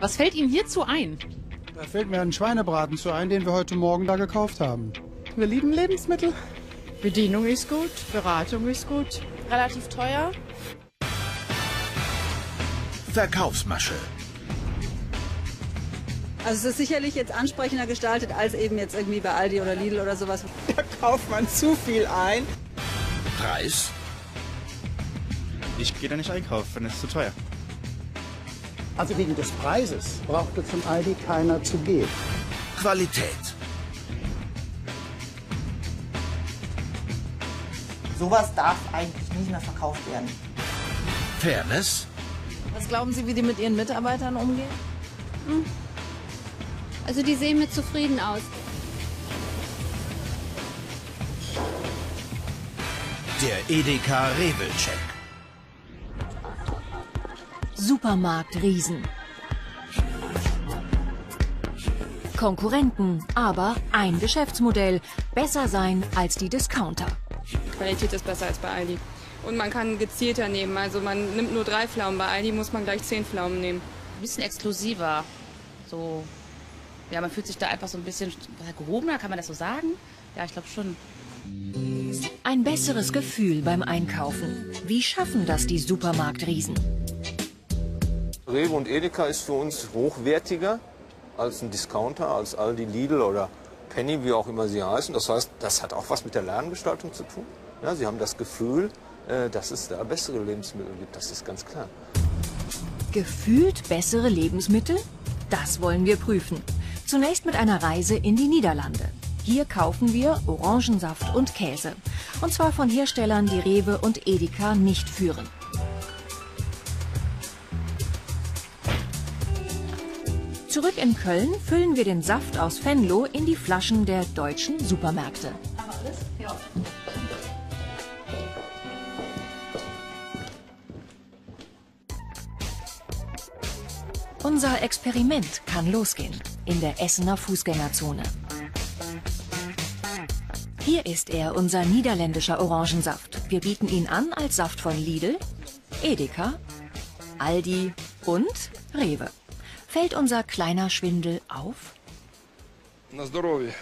Was fällt Ihnen hierzu ein? Da fällt mir ein Schweinebraten zu ein, den wir heute Morgen da gekauft haben. Wir lieben Lebensmittel. Bedienung ist gut, Beratung ist gut. Relativ teuer. Verkaufsmasche. Also es ist sicherlich jetzt ansprechender gestaltet als eben jetzt irgendwie bei Aldi oder Lidl oder sowas. Da kauft man zu viel ein. Preis. Ich gehe da nicht einkaufen, es ist zu teuer. Also wegen des Preises brauchte zum Aldi keiner zu gehen. Qualität. Sowas darf eigentlich nicht mehr verkauft werden. Fairness. Was glauben Sie, wie die mit Ihren Mitarbeitern umgehen? Hm. Also die sehen mir zufrieden aus. Der Edeka Rewe-Check. Supermarkt Riesen. Konkurrenten, aber ein Geschäftsmodell. Besser sein als die Discounter. Qualität ist besser als bei Aldi. Und man kann gezielter nehmen. Also man nimmt nur drei Pflaumen. Bei Aldi muss man gleich zehn Pflaumen nehmen. Ein bisschen exklusiver. So, ja, man fühlt sich da einfach so ein bisschen gehobener, kann man das so sagen? Ja, ich glaube schon. Ein besseres Gefühl beim Einkaufen. Wie schaffen das die Supermarktriesen? Rewe und Edeka ist für uns hochwertiger als ein Discounter, als Aldi, Lidl oder Penny, wie auch immer sie heißen. Das heißt, das hat auch was mit der Ladengestaltung zu tun. Ja, sie haben das Gefühl, äh, dass es da bessere Lebensmittel gibt. Das ist ganz klar. Gefühlt bessere Lebensmittel? Das wollen wir prüfen. Zunächst mit einer Reise in die Niederlande. Hier kaufen wir Orangensaft und Käse. Und zwar von Herstellern, die Rewe und Edeka nicht führen. Zurück in Köln füllen wir den Saft aus Venlo in die Flaschen der deutschen Supermärkte. Unser Experiment kann losgehen in der Essener Fußgängerzone. Hier ist er, unser niederländischer Orangensaft. Wir bieten ihn an als Saft von Lidl, Edeka, Aldi und Rewe. Fällt unser kleiner Schwindel auf? Na здоровье.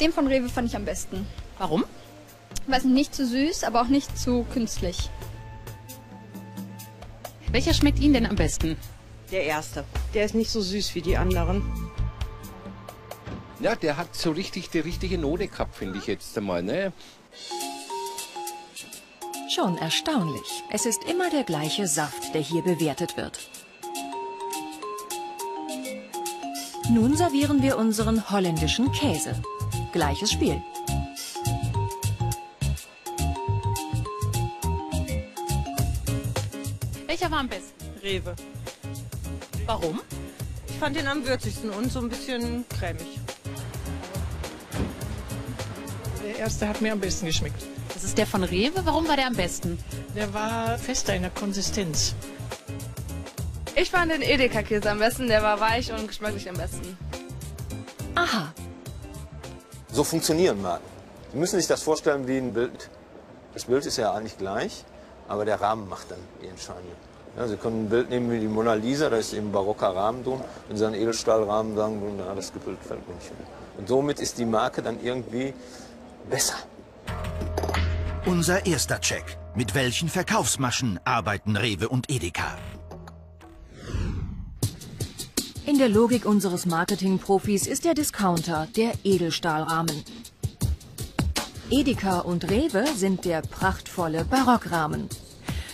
Den von Rewe fand ich am besten. Warum? Weil es nicht zu süß, aber auch nicht zu künstlich. Welcher schmeckt Ihnen denn am besten? Der erste. Der ist nicht so süß wie die anderen. Ja, der hat so richtig die richtige Note gehabt, finde ich jetzt einmal. Ne? Schon erstaunlich. Es ist immer der gleiche Saft, der hier bewertet wird. Nun servieren wir unseren holländischen Käse. Gleiches Spiel. Welcher war am besten? Rewe. Warum? Ich fand den am würzigsten und so ein bisschen cremig. Der erste hat mir am besten geschmeckt. Das ist der von Rewe. Warum war der am besten? Der war fester in der Konsistenz. Ich fand den Edeka-Käse am besten. Der war weich und geschmacklich am besten. Aha. So funktionieren Marken. Sie müssen sich das vorstellen wie ein Bild. Das Bild ist ja eigentlich gleich, aber der Rahmen macht dann die Entscheidung. Ja, Sie können ein Bild nehmen wie die Mona Lisa, da ist eben ein barocker Rahmen drin. Wenn Sie einen Edelstahlrahmen sagen, na, das Bild fällt mir nicht hin. Und somit ist die Marke dann irgendwie besser. Unser erster Check. Mit welchen Verkaufsmaschen arbeiten Rewe und Edeka? In der Logik unseres Marketingprofis ist der Discounter der Edelstahlrahmen. Edeka und Rewe sind der prachtvolle Barockrahmen.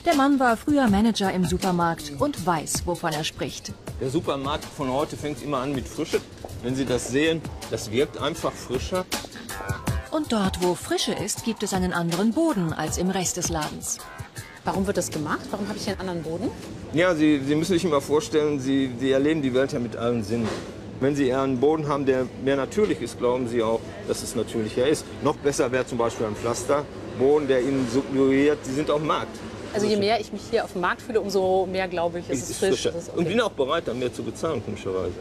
Der Mann war früher Manager im Supermarkt und weiß, wovon er spricht. Der Supermarkt von heute fängt immer an mit Frische. Wenn Sie das sehen, das wirkt einfach frischer. Und dort, wo Frische ist, gibt es einen anderen Boden als im Rest des Ladens. Warum wird das gemacht? Warum habe ich einen anderen Boden? Ja, Sie, Sie müssen sich immer vorstellen, Sie, Sie erleben die Welt ja mit allen Sinnen. Wenn Sie eher einen Boden haben, der mehr natürlich ist, glauben Sie auch, dass es natürlicher ist. Noch besser wäre zum Beispiel ein Pflasterboden, der Ihnen suggeriert, Sie sind auf dem Markt. Also je mehr ich mich hier auf dem Markt fühle, umso mehr glaube ich, ist es, ist frisch. Ist okay. Und bin auch bereit, dann mehr zu bezahlen, komischerweise.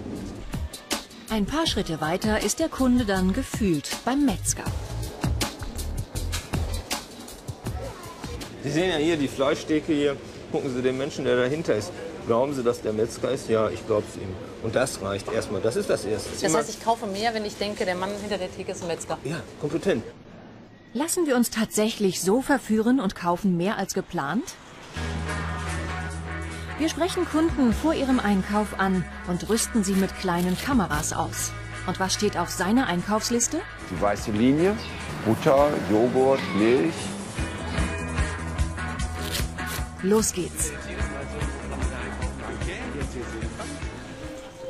Ein paar Schritte weiter ist der Kunde dann gefühlt beim Metzger. Sie sehen ja hier die Fleischsteke hier. Gucken Sie den Menschen, der dahinter ist. Glauben Sie, dass der Metzger ist? Ja, ich glaube es ihm. Und das reicht erstmal. Das ist das Erste. Das heißt, ich kaufe mehr, wenn ich denke, der Mann hinter der Theke ist ein Metzger. Ja, kompetent. Lassen wir uns tatsächlich so verführen und kaufen mehr als geplant? Wir sprechen Kunden vor ihrem Einkauf an und rüsten sie mit kleinen Kameras aus. Und was steht auf seiner Einkaufsliste? Die weiße Linie, Butter, Joghurt, Milch. Los geht's.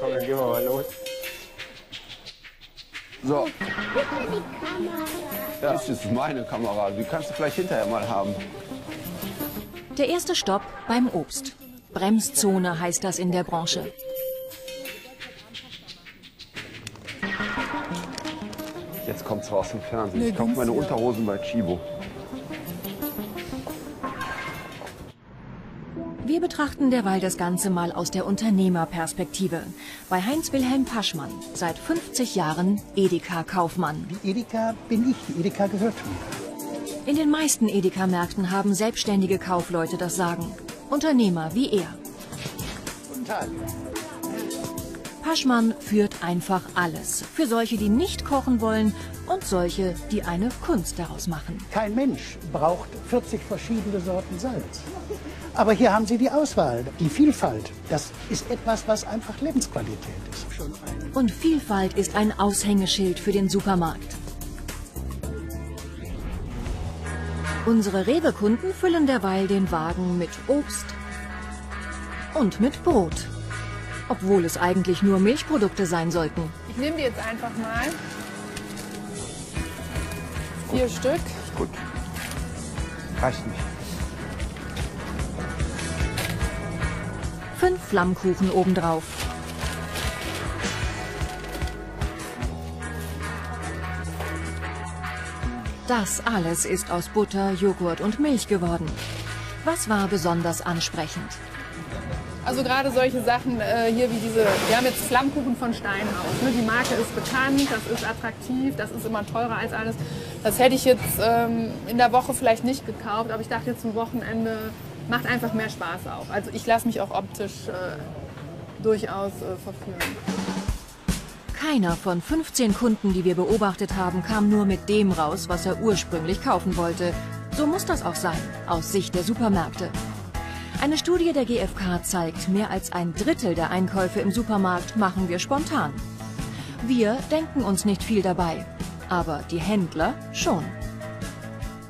Komm, dann gehen wir mal los. So. Das ist meine Kamera. Die kannst du vielleicht hinterher mal haben. Der erste Stopp beim Obst. Bremszone heißt das in der Branche. Jetzt kommt zwar aus dem Fernsehen. Ich kaufe meine Unterhosen bei Chibo. Wir betrachten derweil das Ganze mal aus der Unternehmerperspektive. Bei Heinz-Wilhelm Paschmann, seit 50 Jahren Edeka-Kaufmann. Edeka bin ich, die Edeka gehört mir. In den meisten Edeka-Märkten haben selbstständige Kaufleute das Sagen. Unternehmer wie er. Guten Tag. Paschmann führt einfach alles. Für solche, die nicht kochen wollen und solche, die eine Kunst daraus machen. Kein Mensch braucht 40 verschiedene Sorten Salz. Aber hier haben Sie die Auswahl, die Vielfalt. Das ist etwas, was einfach Lebensqualität ist. Und Vielfalt ist ein Aushängeschild für den Supermarkt. Unsere Rewe-Kunden füllen derweil den Wagen mit Obst und mit Brot. Obwohl es eigentlich nur Milchprodukte sein sollten. Ich nehme die jetzt einfach mal. Vier Stück. Gut. Reicht nicht. Fünf Flammkuchen obendrauf. Das alles ist aus Butter, Joghurt und Milch geworden. Was war besonders ansprechend? Also gerade solche Sachen äh, hier wie diese, wir haben jetzt Flammkuchen von Steinhaus. Ne? Die Marke ist bekannt, das ist attraktiv, das ist immer teurer als alles. Das hätte ich jetzt ähm, in der Woche vielleicht nicht gekauft, aber ich dachte jetzt zum Wochenende macht einfach mehr Spaß auch. Also ich lasse mich auch optisch äh, durchaus äh, verführen. Keiner von 15 Kunden, die wir beobachtet haben, kam nur mit dem raus, was er ursprünglich kaufen wollte. So muss das auch sein, aus Sicht der Supermärkte. Eine Studie der GfK zeigt, mehr als ein Drittel der Einkäufe im Supermarkt machen wir spontan. Wir denken uns nicht viel dabei, aber die Händler schon.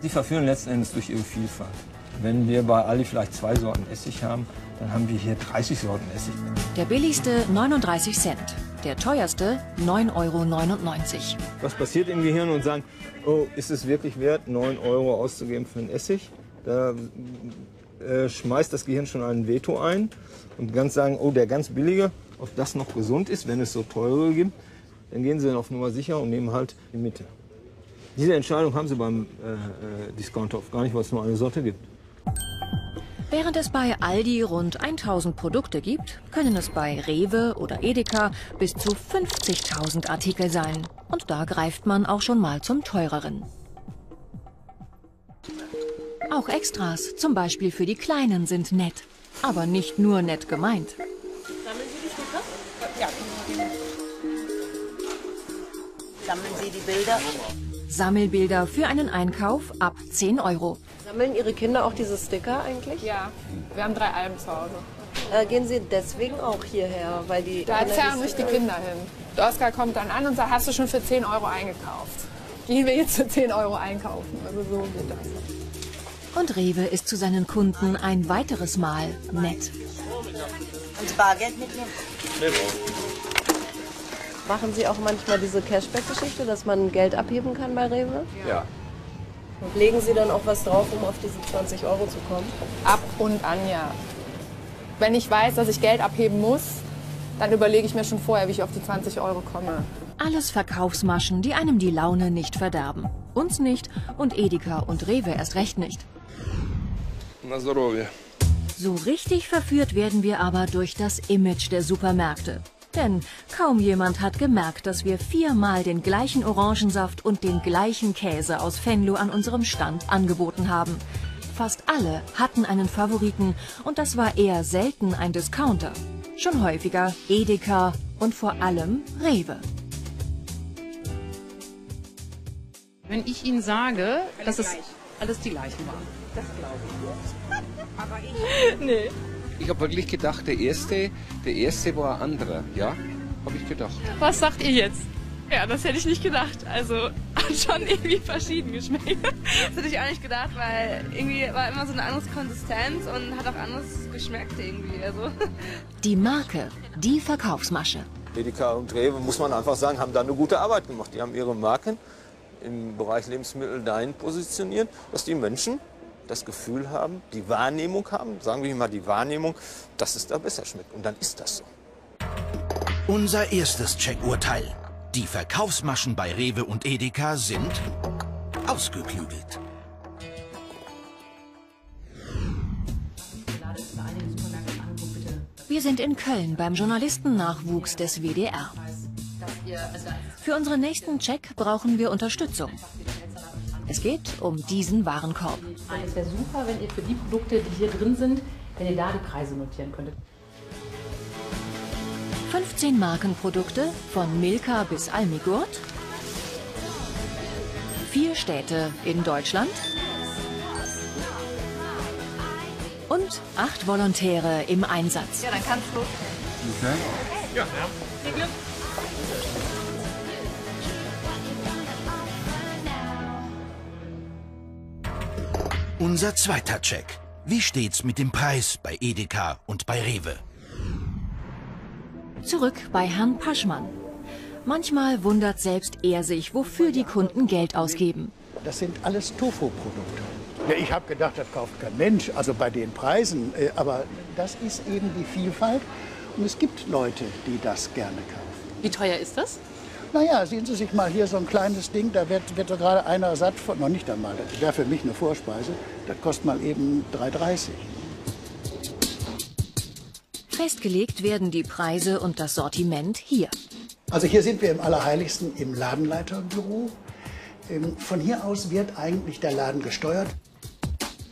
Sie verführen letzten Endes durch ihre Vielfalt. Wenn wir bei Aldi vielleicht zwei Sorten Essig haben, dann haben wir hier 30 Sorten Essig. Der billigste 39 Cent, der teuerste 9,99 Euro. Was passiert im Gehirn und sagen, oh, ist es wirklich wert, 9 Euro auszugeben für einen Essig? Da äh, schmeißt das Gehirn schon ein Veto ein und ganz sagen, oh, der ganz billige, ob das noch gesund ist, wenn es so teure gibt, dann gehen sie dann auf Nummer sicher und nehmen halt die Mitte. Diese Entscheidung haben sie beim äh, äh, Discounter gar nicht, weil es nur eine Sorte gibt. Während es bei Aldi rund 1000 Produkte gibt, können es bei Rewe oder Edeka bis zu 50.000 Artikel sein. Und da greift man auch schon mal zum teureren. Auch Extras, zum Beispiel für die Kleinen, sind nett. Aber nicht nur nett gemeint. Sammeln Sie die Sticker? Ja. Sammeln Sie die Bilder? Sammelbilder für einen Einkauf ab 10 Euro. Sammeln Ihre Kinder auch diese Sticker eigentlich? Ja, wir haben drei Alben zu Hause. Äh, gehen Sie deswegen auch hierher? Weil die Da zerren sich die Kinder hin. Der Oskar kommt dann an und sagt, hast du schon für 10 Euro eingekauft? Gehen wir jetzt für 10 Euro einkaufen. Also so geht das. Und Rewe ist zu seinen Kunden ein weiteres Mal nett. Und Bargeld mitnehmen? Machen Sie auch manchmal diese Cashback-Geschichte, dass man Geld abheben kann bei Rewe? Ja. Und legen Sie dann auch was drauf, um auf diese 20 Euro zu kommen? Ab und an ja. Wenn ich weiß, dass ich Geld abheben muss, dann überlege ich mir schon vorher, wie ich auf die 20 Euro komme. Alles Verkaufsmaschen, die einem die Laune nicht verderben. Uns nicht und Edeka und Rewe erst recht nicht. На здоровье. So richtig verführt werden wir aber durch das Image der Supermärkte. Denn kaum jemand hat gemerkt, dass wir viermal den gleichen Orangensaft und den gleichen Käse aus Venlo an unserem Stand angeboten haben. fast alle hatten einen Favoriten und das war eher selten ein Discounter. Schon häufiger Edeka und vor allem Rewe. Wenn ich Ihnen sage, dass es alles die gleichen waren. Das glaube ich jetzt. Aber ich. Nee. Ich habe wirklich gedacht, der erste, der erste war ein anderer. Ja, habe ich gedacht. Was sagt ihr jetzt? Ja, das hätte ich nicht gedacht. Also hat schon irgendwie verschieden geschmeckt. Das hätte ich auch nicht gedacht, weil irgendwie war immer so eine andere Konsistenz und hat auch anders geschmeckt irgendwie. Also. Die Marke, die Verkaufsmasche. Edeka und Rewe, muss man einfach sagen, haben da eine gute Arbeit gemacht. Die haben ihre Marken im Bereich Lebensmittel dahin positioniert, dass die Menschen das Gefühl haben, die Wahrnehmung haben, sagen wir mal die Wahrnehmung, dass es da besser schmeckt. Und dann ist das so. Unser erstes Checkurteil. Die Verkaufsmaschen bei Rewe und Edeka sind ausgeklügelt. Wir sind in Köln beim Journalistennachwuchs des WDR. Für unseren nächsten Check brauchen wir Unterstützung. Es geht um diesen Warenkorb. Es wäre super, wenn ihr für die Produkte, die hier drin sind, wenn ihr da die Preise notieren könntet. 15 Markenprodukte von Milka bis Almigurt. Vier Städte in Deutschland. Und acht Volontäre im Einsatz. Ja, dann kannst du. Okay. Ja, ja. Viel Glück. Unser zweiter Check. Wie steht's mit dem Preis bei Edeka und bei Rewe? Zurück bei Herrn Paschmann. Manchmal wundert selbst er sich, wofür die Kunden Geld ausgeben. Das sind alles Tofu-Produkte. Ja, ich habe gedacht, das kauft kein Mensch, also bei den Preisen. Äh, Aber das ist eben die Vielfalt. Und es gibt Leute, die das gerne kaufen. Wie teuer ist das? Naja, sehen Sie sich mal hier so ein kleines Ding, da wird, wird so gerade einer satt von, noch nicht einmal, das wäre für mich eine Vorspeise, das kostet mal eben 3,30. Festgelegt werden die Preise und das Sortiment hier. Also hier sind wir im Allerheiligsten im Ladenleiterbüro. Ähm, Von hier aus wird eigentlich der Laden gesteuert.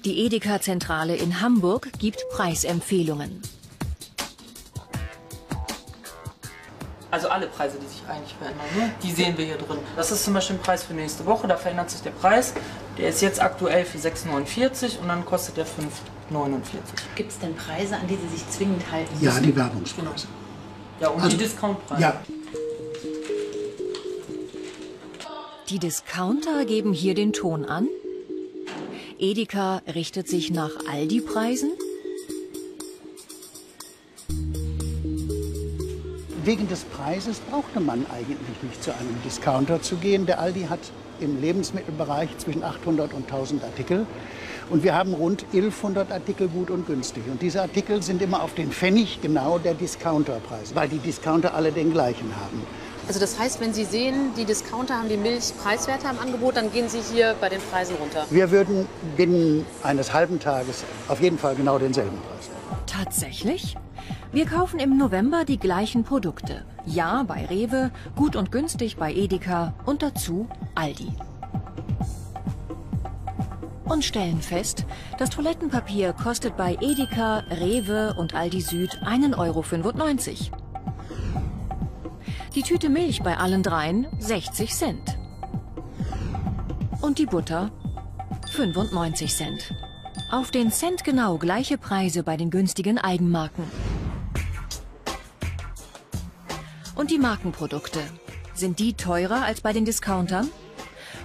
Die Edeka-Zentrale in Hamburg gibt Preisempfehlungen. Also alle Preise, die sich eigentlich verändern, ne? die sehen wir hier drin. Das ist zum Beispiel ein Preis für nächste Woche, da verändert sich der Preis. Der ist jetzt aktuell für 6,49 und dann kostet der 5,49. Gibt es denn Preise, an die Sie sich zwingend halten Ja, müssen? die Werbungspreise. Ja, und Also- die Discountpreise. Ja, Die Discounter geben hier den Ton an. Edeka richtet sich nach Aldi-Preisen. Wegen des Preises brauchte man eigentlich nicht zu einem Discounter zu gehen. Der Aldi hat im Lebensmittelbereich zwischen 800 und 1000 Artikel. Und wir haben rund 1100 Artikel gut und günstig. Und diese Artikel sind immer auf den Pfennig genau der Discounterpreis, weil die Discounter alle den gleichen haben. Also das heißt, wenn Sie sehen, die Discounter haben die Milch preiswerter im Angebot, dann gehen Sie hier bei den Preisen runter. Wir würden binnen eines halben Tages auf jeden Fall genau denselben Preis. Tatsächlich? Wir kaufen im November die gleichen Produkte. Ja bei Rewe, gut und günstig bei Edeka und dazu Aldi. Und stellen fest, das Toilettenpapier kostet bei Edeka, Rewe und Aldi Süd 1,95 Euro. Die Tüte Milch bei allen dreien 60 Cent. Und die Butter 95 Cent. Auf den Cent genau gleiche Preise bei den günstigen Eigenmarken. Und die Markenprodukte. Sind die teurer als bei den Discountern?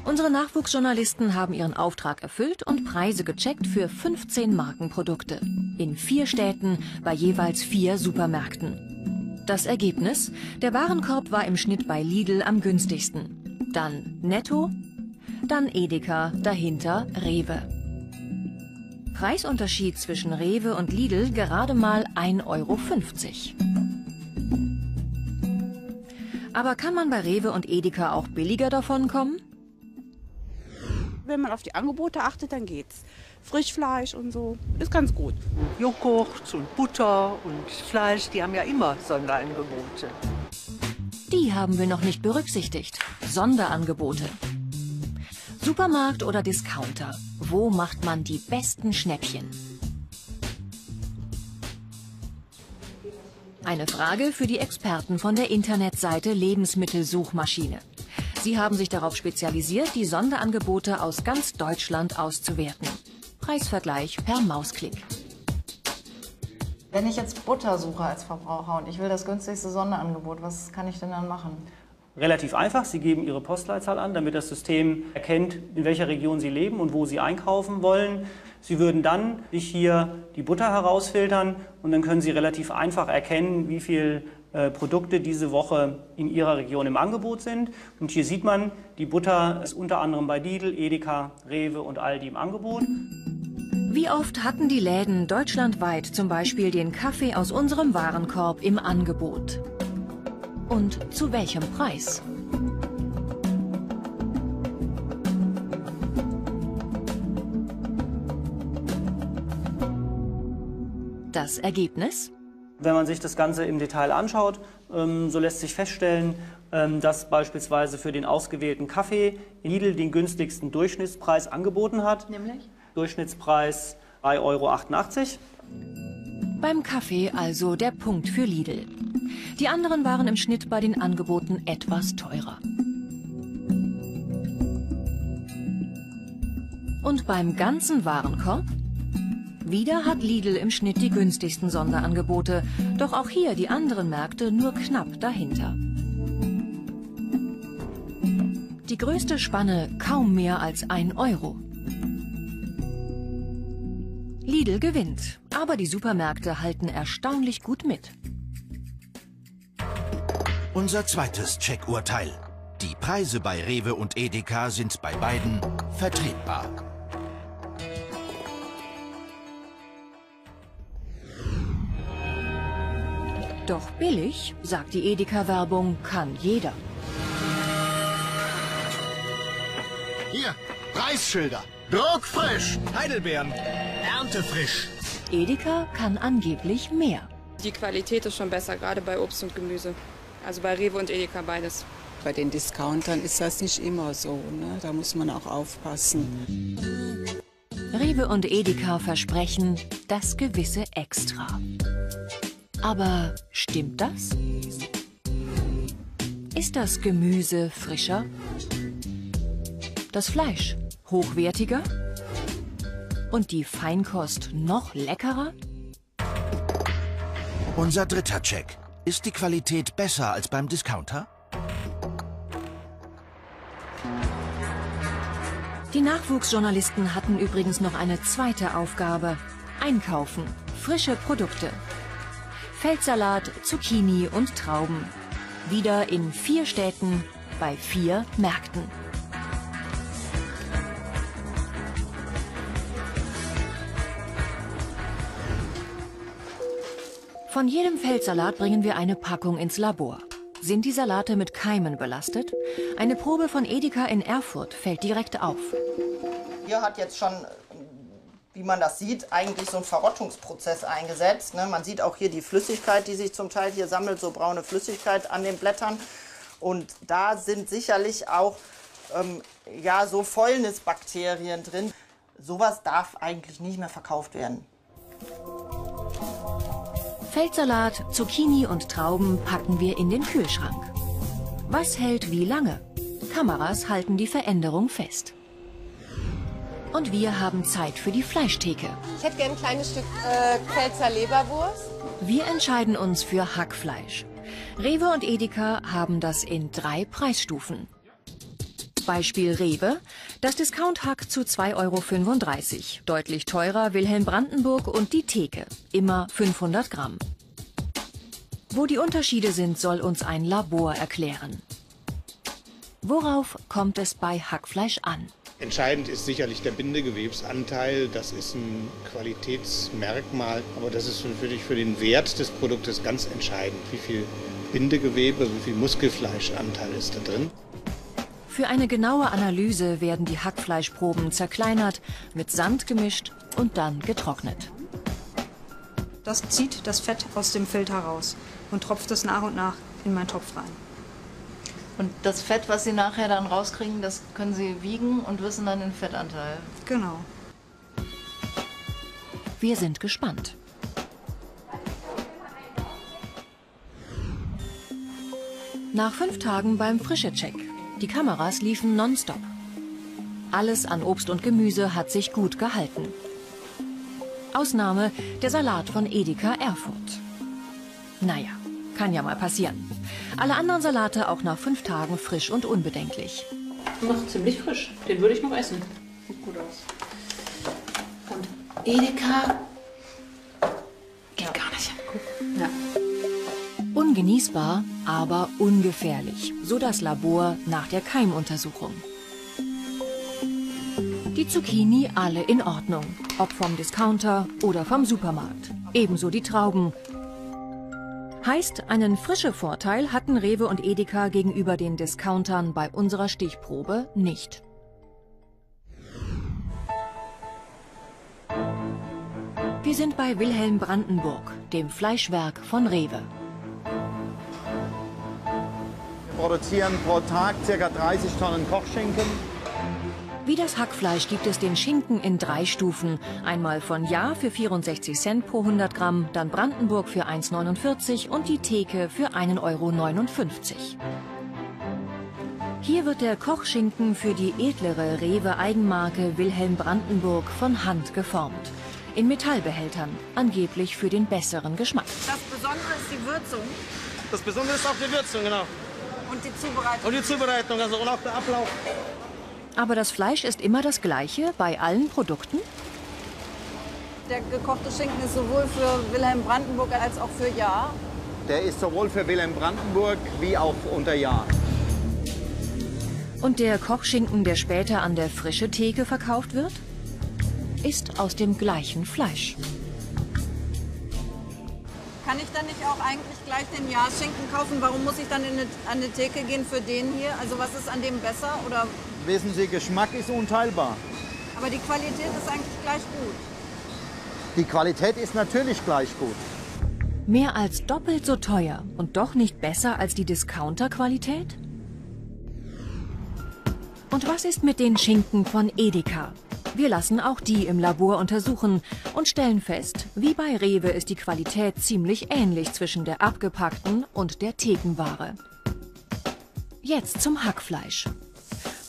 Unsere Nachwuchsjournalisten haben ihren Auftrag erfüllt und Preise gecheckt für 15 Markenprodukte. In vier Städten bei jeweils vier Supermärkten. Das Ergebnis? Der Warenkorb war im Schnitt bei Lidl am günstigsten. Dann Netto, dann Edeka, dahinter Rewe. Preisunterschied zwischen Rewe und Lidl gerade mal 1,50 Euro. Aber kann man bei Rewe und Edeka auch billiger davon kommen? Wenn man auf die Angebote achtet, dann geht's. Frischfleisch und so ist ganz gut. Joghurt und Butter und Fleisch, die haben ja immer Sonderangebote. Die haben wir noch nicht berücksichtigt. Sonderangebote. Supermarkt oder Discounter? Wo macht man die besten Schnäppchen? Eine Frage für die Experten von der Internetseite Lebensmittelsuchmaschine. Sie haben sich darauf spezialisiert, die Sonderangebote aus ganz Deutschland auszuwerten. Preisvergleich per Mausklick. Wenn ich jetzt Butter suche als Verbraucher und ich will das günstigste Sonderangebot, was kann ich denn dann machen? Relativ einfach. Sie geben Ihre Postleitzahl an, damit das System erkennt, in welcher Region Sie leben und wo Sie einkaufen wollen. Sie würden dann sich hier die Butter herausfiltern und dann können Sie relativ einfach erkennen, wie viel äh, Produkte diese Woche in Ihrer Region im Angebot sind. Und hier sieht man, die Butter ist unter anderem bei Lidl, Edeka, Rewe und Aldi im Angebot. Wie oft hatten die Läden deutschlandweit zum Beispiel den Kaffee aus unserem Warenkorb im Angebot? Und zu welchem Preis? Das Ergebnis? Wenn man sich das Ganze im Detail anschaut, ähm, so lässt sich feststellen, ähm, dass beispielsweise für den ausgewählten Kaffee Lidl den günstigsten Durchschnittspreis angeboten hat. Nämlich? Durchschnittspreis 3,88 Euro. Beim Kaffee also der Punkt für Lidl. Die anderen waren im Schnitt bei den Angeboten etwas teurer. Und beim ganzen Warenkorb? Wieder hat Lidl im Schnitt die günstigsten Sonderangebote, doch auch hier die anderen Märkte nur knapp dahinter. Die größte Spanne kaum mehr als ein Euro. Lidl gewinnt, aber die Supermärkte halten erstaunlich gut mit. Unser zweites Checkurteil. Die Preise bei Rewe und Edeka sind bei beiden vertretbar. Doch billig, sagt die Edeka-Werbung, kann jeder. Hier, Preisschilder. Druckfrisch. Heidelbeeren. Erntefrisch. Edeka kann angeblich mehr. Die Qualität ist schon besser, gerade bei Obst und Gemüse. Also bei Rewe und Edeka beides. Bei den Discountern ist das nicht immer so. Ne? Da muss man auch aufpassen. Rewe und Edeka versprechen das gewisse Extra. Aber stimmt das? Ist das Gemüse frischer? Das Fleisch hochwertiger? Und die Feinkost noch leckerer? Unser dritter Check. Ist die Qualität besser als beim Discounter? Die Nachwuchsjournalisten hatten übrigens noch eine zweite Aufgabe. Einkaufen. Frische Produkte. Feldsalat, Zucchini und Trauben. Wieder in vier Städten bei vier Märkten. Von jedem Feldsalat bringen wir eine Packung ins Labor. Sind die Salate mit Keimen belastet? Eine Probe von Edeka in Erfurt fällt direkt auf. Hier hat jetzt schon, wie man das sieht, eigentlich so ein Verrottungsprozess eingesetzt. Ne? Man sieht auch hier die Flüssigkeit, die sich zum Teil hier sammelt, so braune Flüssigkeit an den Blättern. Und da sind sicherlich auch ähm, ja, so Fäulnisbakterien drin. Sowas darf eigentlich nicht mehr verkauft werden. Feldsalat, Zucchini und Trauben packen wir in den Kühlschrank. Was hält wie lange? Kameras halten die Veränderung fest. Und wir haben Zeit für die Fleischtheke. Ich hätte gerne ein kleines Stück äh, Pfälzer Leberwurst. Wir entscheiden uns für Hackfleisch. Rewe und Edeka haben das in drei Preisstufen. Beispiel Rewe. Das Discount-Hack zu 2,35 Euro. Deutlich teurer Wilhelm Brandenburg und die Theke. Immer 500 Gramm. Wo die Unterschiede sind, soll uns ein Labor erklären. Worauf kommt es bei Hackfleisch an? Entscheidend ist sicherlich der Bindegewebsanteil. Das ist ein Qualitätsmerkmal, aber das ist natürlich für den Wert des Produktes ganz entscheidend. Wie viel Bindegewebe, wie viel Muskelfleischanteil ist da drin? Für eine genaue Analyse werden die Hackfleischproben zerkleinert, mit Sand gemischt und dann getrocknet. Das zieht das Fett aus dem Filter raus und tropft es nach und nach in meinen Topf rein. Und das Fett, was Sie nachher dann rauskriegen, das können Sie wiegen und wissen dann den Fettanteil. Genau. Wir sind gespannt. Nach fünf Tagen beim Frische-Check. Die Kameras liefen nonstop. Alles an Obst und Gemüse hat sich gut gehalten. Ausnahme der Salat von Edeka Erfurt. Naja, kann ja mal passieren. Alle anderen Salate auch nach fünf Tagen frisch und unbedenklich. Noch ziemlich frisch. Den würde ich noch essen. Sieht gut aus. Und Edeka geht gar nicht. Ja. Ungenießbar, aber ungefährlich. So das Labor nach der Keimuntersuchung. Die Zucchini alle in Ordnung. Ob vom Discounter oder vom Supermarkt. Ebenso die Trauben. Heißt, einen frische Vorteil hatten Rewe und Edeka gegenüber den Discountern bei unserer Stichprobe nicht. Wir sind bei Wilhelm Brandenburg, dem Fleischwerk von Rewe. Wir produzieren pro Tag ca. 30 Tonnen Kochschinken. Wie das Hackfleisch gibt es den Schinken in drei Stufen. Einmal von Ja für 64 Cent pro 100 Gramm, dann Brandenburg für 1,49 und die Theke für 1,59 Euro. Hier wird der Kochschinken für die edlere Rewe-Eigenmarke Wilhelm Brandenburg von Hand geformt. In Metallbehältern, angeblich für den besseren Geschmack. Das Besondere ist die Würzung Das Besondere ist auch die Würzung, genau. und die Zubereitung. Und die Zubereitung, also und auch der Ablauf. Aber das Fleisch ist immer das gleiche bei allen Produkten? Der gekochte Schinken ist sowohl für Wilhelm Brandenburg als auch für Ja. Der ist sowohl für Wilhelm Brandenburg wie auch unter Jahr. Und der Kochschinken, der später an der frische Theke verkauft wird, ist aus dem gleichen Fleisch. Kann ich dann nicht auch eigentlich gleich den Ja-Schinken kaufen? Warum muss ich dann in eine, an die Theke gehen für den hier? Also was ist an dem besser? Oder, Wissen Sie, Geschmack ist unteilbar. aber die Qualität ist eigentlich gleich gut. Die Qualität ist natürlich gleich gut. Mehr als doppelt so teuer und doch nicht besser als die Discounter-Qualität? Und was ist mit den Schinken von Edeka? Wir lassen auch die im Labor untersuchen und stellen fest, wie bei Rewe ist die Qualität ziemlich ähnlich zwischen der abgepackten und der Thekenware. Jetzt zum Hackfleisch.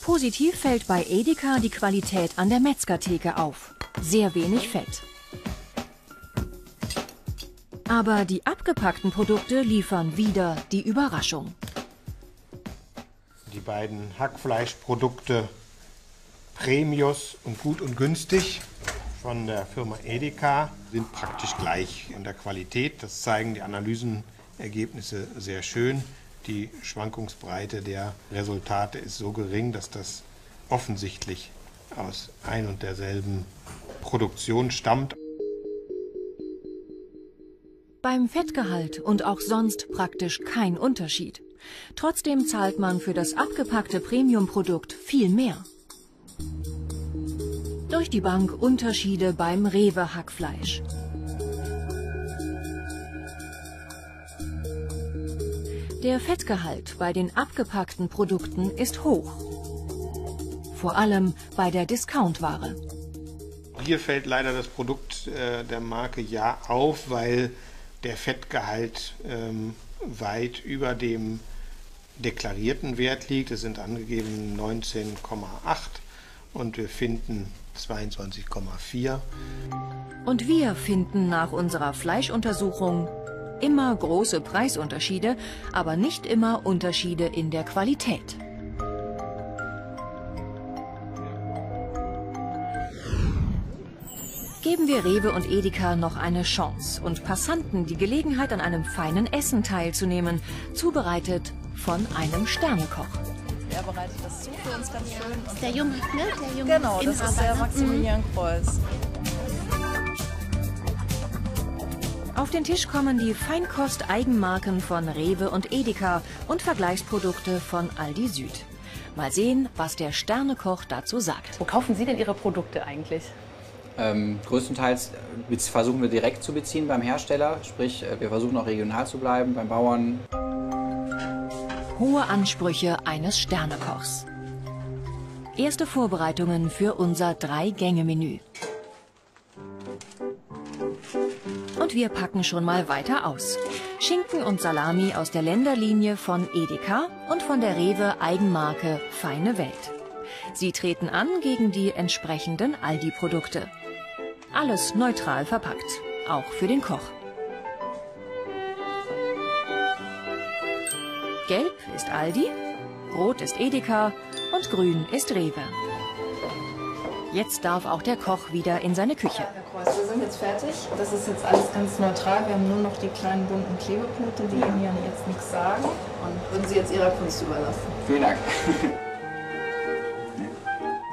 Positiv fällt bei Edeka die Qualität an der Metzgertheke auf. Sehr wenig Fett. Aber die abgepackten Produkte liefern wieder die Überraschung. Die beiden Hackfleischprodukte Premius und Gut und Günstig von der Firma Edeka sind praktisch gleich in der Qualität. Das zeigen die Analysenergebnisse sehr schön. Die Schwankungsbreite der Resultate ist so gering, dass das offensichtlich aus ein und derselben Produktion stammt. Beim Fettgehalt und auch sonst praktisch kein Unterschied. Trotzdem zahlt man für das abgepackte Premium-Produkt viel mehr. Durch die Bank Unterschiede beim Rewe-Hackfleisch. Der Fettgehalt bei den abgepackten Produkten ist hoch. Vor allem bei der Discountware. Hier fällt leider das Produkt äh, der Marke Ja auf, weil der Fettgehalt ähm, weit über dem deklarierten Wert liegt. Es sind angegeben 19,8 und wir finden 22,4. Und wir finden nach unserer Fleischuntersuchung immer große Preisunterschiede, aber nicht immer Unterschiede in der Qualität. Geben wir Rewe und Edeka noch eine Chance und Passanten die Gelegenheit, an einem feinen Essen teilzunehmen, zubereitet von einem Sternekoch. Der bereitet das zu für uns ganz schön. Das ist der Junge, ne? Der Junge Genau, das ist der Inhaber, ne? Maximilian Kreuz. Auf den Tisch kommen die Feinkost-Eigenmarken von Rewe und Edeka und Vergleichsprodukte von Aldi Süd. Mal sehen, was der Sternekoch dazu sagt. Wo kaufen Sie denn Ihre Produkte eigentlich? Ähm, größtenteils äh, versuchen wir direkt zu beziehen beim Hersteller, sprich äh, wir versuchen auch regional zu bleiben beim Bauern. Hohe Ansprüche eines Sternekochs. Erste Vorbereitungen für unser Drei-Gänge-Menü. Und wir packen schon mal weiter aus. Schinken und Salami aus der Länderlinie von Edeka und von der Rewe Eigenmarke Feine Welt. Sie treten an gegen die entsprechenden Aldi-Produkte. Alles neutral verpackt, auch für den Koch. Gelb ist Aldi, rot ist Edeka und grün ist Rewe. Jetzt darf auch der Koch wieder in seine Küche. Herr Kreuz, wir sind jetzt fertig. Das ist jetzt alles ganz neutral. Wir haben nur noch die kleinen bunten Klebepunkte, die Ihnen ja jetzt nichts sagen. Und würden Sie jetzt Ihrer Kunst überlassen. Vielen Dank.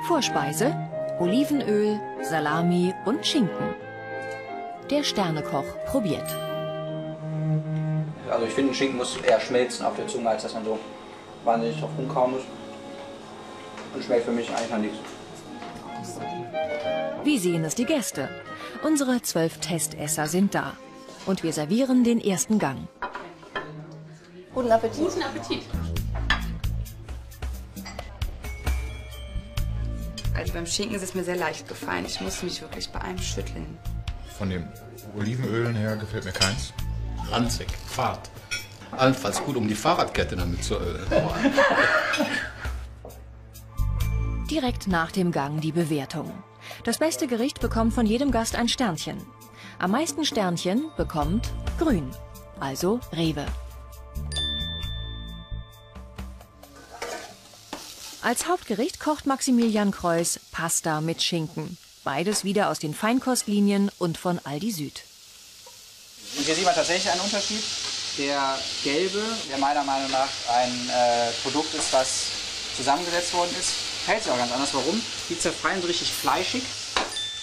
Vorspeise, Olivenöl, Salami und Schinken. Der Sternekoch probiert. Also ich finde, ein Schinken muss eher schmelzen auf der Zunge, als dass man so wahnsinnig drauf rumkauen muss. Und schmeckt für mich eigentlich nach nichts. Wie sehen es die Gäste? Unsere zwölf Testesser sind da. Und wir servieren den ersten Gang. Guten Appetit. Guten Appetit. Also beim Schinken ist es mir sehr leicht gefallen. Ich musste mich wirklich bei einem schütteln. Von den Olivenölen her gefällt mir keins. Ranzig, fad. Allenfalls gut, um die Fahrradkette damit zu ölen. Direkt nach dem Gang die Bewertung. Das beste Gericht bekommt von jedem Gast ein Sternchen. Am meisten Sternchen bekommt Grün, also Rewe. Als Hauptgericht kocht Maximilian Kreuz Pasta mit Schinken. Beides wieder aus den Feinkostlinien und von Aldi Süd. Und hier sieht man tatsächlich einen Unterschied. Der gelbe, der meiner Meinung nach ein äh, Produkt ist, was zusammengesetzt worden ist, hält sich auch ganz anders. Warum? Die zerfallen so richtig fleischig.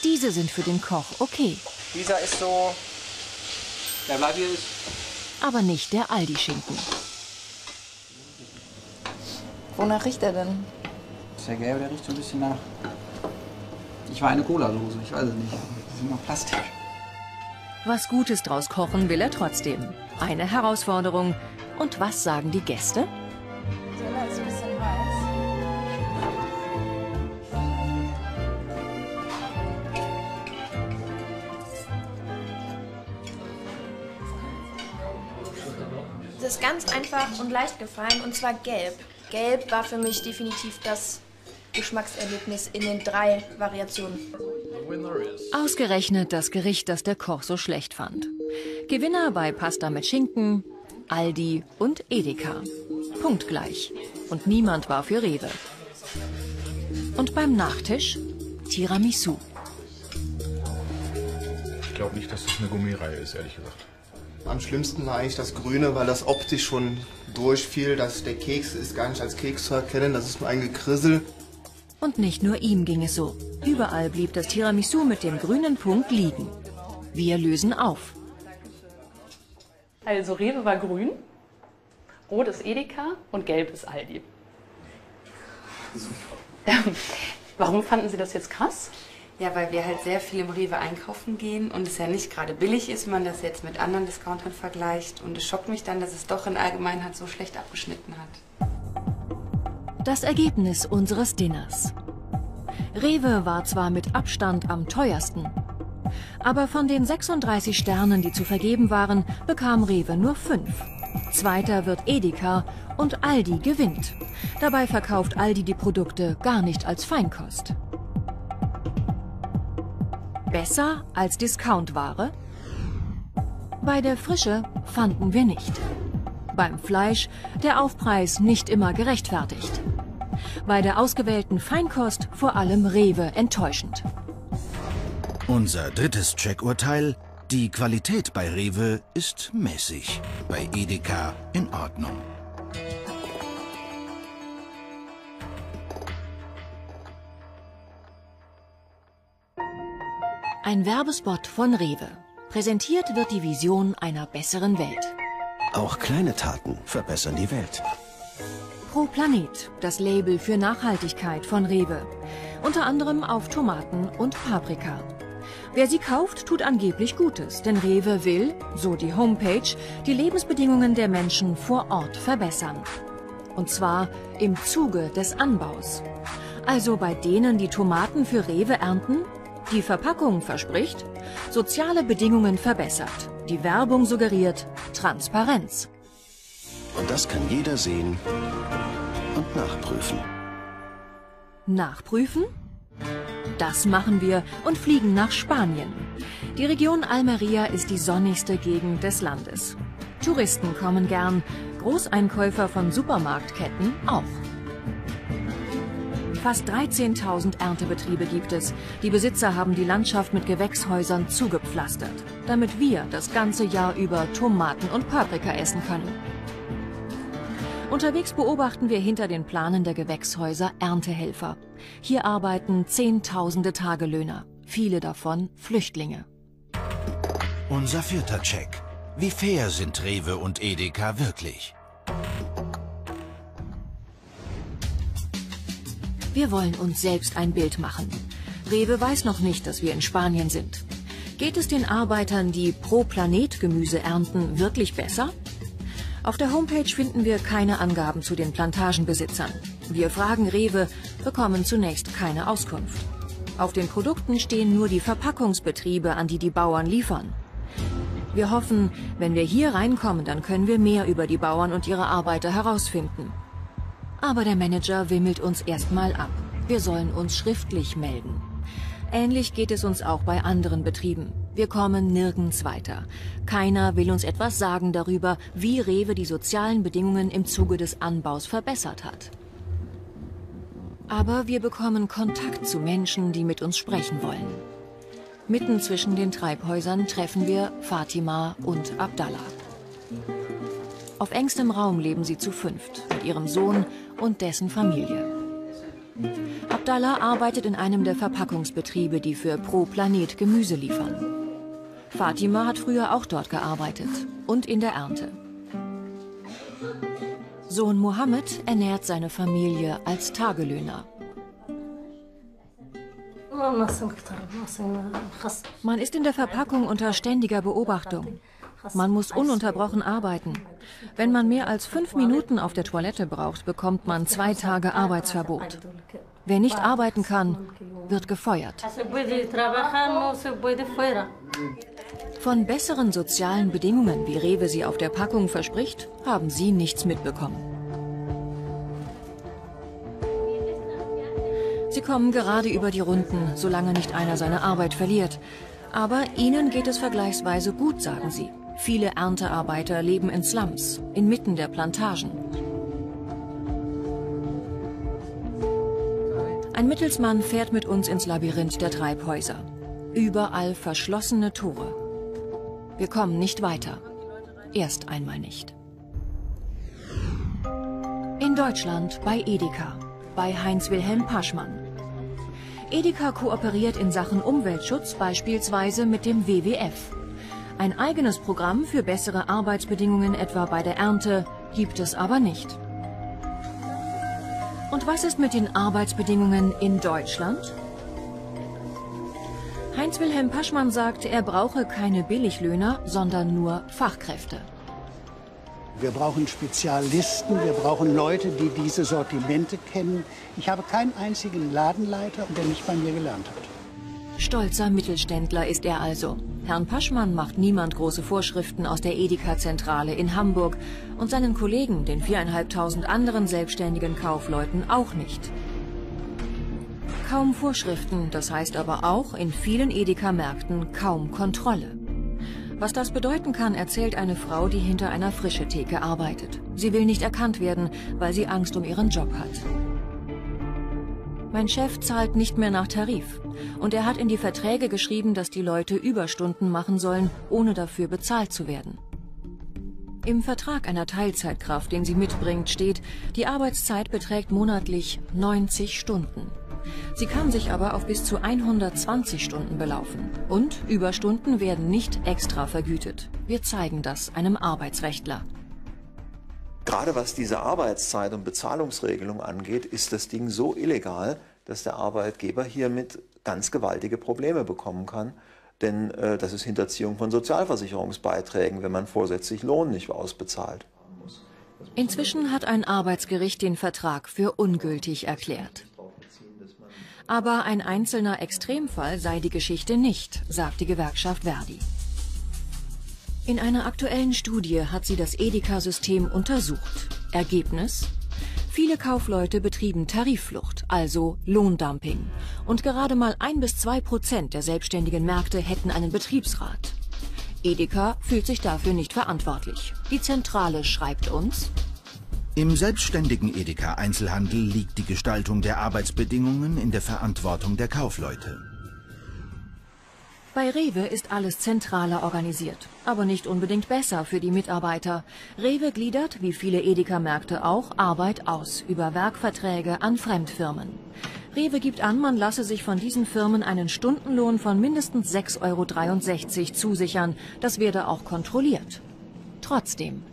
Diese sind für den Koch okay, Dieser ist so, der bleibt hier ist. aber nicht der Aldi-Schinken. Wonach riecht er denn? Der gelbe, der riecht so ein bisschen nach. Ich war eine Cola-Dose, ich weiß es nicht. Das ist immer Plastik. Was Gutes draus kochen will er trotzdem. Eine Herausforderung. Und was sagen die Gäste? Teller ist ein bisschen heiß. Das ist ganz einfach und leicht gefallen und zwar gelb. Gelb war für mich definitiv das Geschmackserlebnis in den drei Variationen. Ausgerechnet das Gericht, das der Koch so schlecht fand. Gewinner bei Pasta mit Schinken, Aldi und Edeka. Punktgleich. Und niemand war für Rewe. Und beim Nachtisch Tiramisu. Ich glaube nicht, dass das eine Gummireihe ist, ehrlich gesagt. Am schlimmsten war eigentlich das Grüne, weil das optisch schon durchfiel. Dass der Keks ist gar nicht als Keks zu erkennen, das ist nur ein Gekrissel. Und nicht nur ihm ging es so. Überall blieb das Tiramisu mit dem grünen Punkt liegen. Wir lösen auf. Also Rewe war grün, rot ist Edeka und gelb ist Aldi. Warum fanden Sie das jetzt krass? Ja, weil wir halt sehr viel im Rewe einkaufen gehen und es ja nicht gerade billig ist, wenn man das jetzt mit anderen Discountern vergleicht. Und es schockt mich dann, dass es doch in Allgemeinheit so schlecht abgeschnitten hat. Das Ergebnis unseres Dinners. Rewe war zwar mit Abstand am teuersten, aber von den 36 Sternen, die zu vergeben waren, bekam Rewe nur fünf. Zweiter wird Edeka und Aldi gewinnt. Dabei verkauft Aldi die Produkte gar nicht als Feinkost. Besser als Discountware? Bei der Frische fanden wir nicht. Beim Fleisch der Aufpreis nicht immer gerechtfertigt. Bei der ausgewählten Feinkost vor allem Rewe enttäuschend. Unser drittes Checkurteil. Die Qualität bei Rewe ist mäßig, bei Edeka in Ordnung. Ein Werbespot von Rewe. Präsentiert wird die Vision einer besseren Welt. Auch kleine Taten verbessern die Welt. Pro Planet, das Label für Nachhaltigkeit von Rewe. Unter anderem auf Tomaten und Paprika. Wer sie kauft, tut angeblich Gutes, denn Rewe will, so die Homepage, die Lebensbedingungen der Menschen vor Ort verbessern. Und zwar im Zuge des Anbaus. Also bei denen, die Tomaten für Rewe ernten, die Verpackung verspricht, soziale Bedingungen verbessert, die Werbung suggeriert Transparenz. Und das kann jeder sehen und nachprüfen. Nachprüfen? Das machen wir und fliegen nach Spanien. Die Region Almeria ist die sonnigste Gegend des Landes. Touristen kommen gern, Großeinkäufer von Supermarktketten auch. Fast 13.000 Erntebetriebe gibt es. Die Besitzer haben die Landschaft mit Gewächshäusern zugepflastert, damit wir das ganze Jahr über Tomaten und Paprika essen können. Unterwegs beobachten wir hinter den Planen der Gewächshäuser Erntehelfer. Hier arbeiten Zehntausende Tagelöhner, viele davon Flüchtlinge. Unser vierter Check. Wie fair sind Rewe und Edeka wirklich? Wir wollen uns selbst ein Bild machen. Rewe weiß noch nicht, dass wir in Spanien sind. Geht es den Arbeitern, die pro Planet Gemüse ernten, wirklich besser? Auf der Homepage finden wir keine Angaben zu den Plantagenbesitzern. Wir fragen Rewe, bekommen zunächst keine Auskunft. Auf den Produkten stehen nur die Verpackungsbetriebe, an die die Bauern liefern. Wir hoffen, wenn wir hier reinkommen, dann können wir mehr über die Bauern und ihre Arbeiter herausfinden. Aber der Manager wimmelt uns erstmal ab. Wir sollen uns schriftlich melden. Ähnlich geht es uns auch bei anderen Betrieben. Wir kommen nirgends weiter. Keiner will uns etwas sagen darüber, wie Rewe die sozialen Bedingungen im Zuge des Anbaus verbessert hat. Aber wir bekommen Kontakt zu Menschen, die mit uns sprechen wollen. Mitten zwischen den Treibhäusern treffen wir Fatima und Abdallah. Auf engstem Raum leben sie zu fünft, mit ihrem Sohn und dessen Familie. Abdallah arbeitet in einem der Verpackungsbetriebe, die für Pro Planet Gemüse liefern. Fatima hat früher auch dort gearbeitet und in der Ernte. Sohn Mohammed ernährt seine Familie als Tagelöhner. Man ist in der Verpackung unter ständiger Beobachtung. Man muss ununterbrochen arbeiten. Wenn man mehr als fünf Minuten auf der Toilette braucht, bekommt man zwei Tage Arbeitsverbot. Wer nicht arbeiten kann, wird gefeuert. Von besseren sozialen Bedingungen, wie Rewe sie auf der Packung verspricht, haben sie nichts mitbekommen. Sie kommen gerade über die Runden, solange nicht einer seine Arbeit verliert. Aber ihnen geht es vergleichsweise gut, sagen sie. Viele Erntearbeiter leben in Slums, inmitten der Plantagen. Ein Mittelsmann fährt mit uns ins Labyrinth der Treibhäuser. Überall verschlossene Tore. Wir kommen nicht weiter. Erst einmal nicht. In Deutschland bei Edeka, bei Heinz-Wilhelm Paschmann. Edeka kooperiert in Sachen Umweltschutz beispielsweise mit dem WWF. Ein eigenes Programm für bessere Arbeitsbedingungen etwa bei der Ernte gibt es aber nicht. Und was ist mit den Arbeitsbedingungen in Deutschland? Heinz-Wilhelm Paschmann sagt, er brauche keine Billiglöhner, sondern nur Fachkräfte. Wir brauchen Spezialisten, wir brauchen Leute, die diese Sortimente kennen. Ich habe keinen einzigen Ladenleiter, der nicht bei mir gelernt hat. Stolzer Mittelständler ist er also. Herrn Paschmann macht niemand große Vorschriften aus der Edeka-Zentrale in Hamburg und seinen Kollegen, den viereinhalbtausend anderen selbstständigen Kaufleuten, auch nicht. Kaum Vorschriften, das heißt aber auch in vielen Edeka-Märkten kaum Kontrolle. Was das bedeuten kann, erzählt eine Frau, die hinter einer frische Theke arbeitet. Sie will nicht erkannt werden, weil sie Angst um ihren Job hat. Mein Chef zahlt nicht mehr nach Tarif. Und er hat in die Verträge geschrieben, dass die Leute Überstunden machen sollen, ohne dafür bezahlt zu werden. Im Vertrag einer Teilzeitkraft, den sie mitbringt, steht, die Arbeitszeit beträgt monatlich 90 Stunden. Sie kann sich aber auf bis zu 120 Stunden belaufen. Und Überstunden werden nicht extra vergütet. Wir zeigen das einem Arbeitsrechtler. Gerade was diese Arbeitszeit und Bezahlungsregelung angeht, ist das Ding so illegal, dass der Arbeitgeber hiermit ganz gewaltige Probleme bekommen kann. Denn äh, das ist Hinterziehung von Sozialversicherungsbeiträgen, wenn man vorsätzlich Lohn nicht ausbezahlt. Inzwischen hat ein Arbeitsgericht den Vertrag für ungültig erklärt. Aber ein einzelner Extremfall sei die Geschichte nicht, sagt die Gewerkschaft Verdi. In einer aktuellen Studie hat sie das Edeka-System untersucht. Ergebnis? Viele Kaufleute betrieben Tarifflucht, also Lohndumping. Und gerade mal ein bis zwei Prozent der selbstständigen Märkte hätten einen Betriebsrat. Edeka fühlt sich dafür nicht verantwortlich. Die Zentrale schreibt uns, Im selbstständigen Edeka-Einzelhandel liegt die Gestaltung der Arbeitsbedingungen in der Verantwortung der Kaufleute. Bei Rewe ist alles zentraler organisiert, aber nicht unbedingt besser für die Mitarbeiter. Rewe gliedert, wie viele Edeka-Märkte auch, Arbeit aus über Werkverträge an Fremdfirmen. Rewe gibt an, man lasse sich von diesen Firmen einen Stundenlohn von mindestens 6,63 Euro zusichern. Das werde auch kontrolliert. Trotzdem.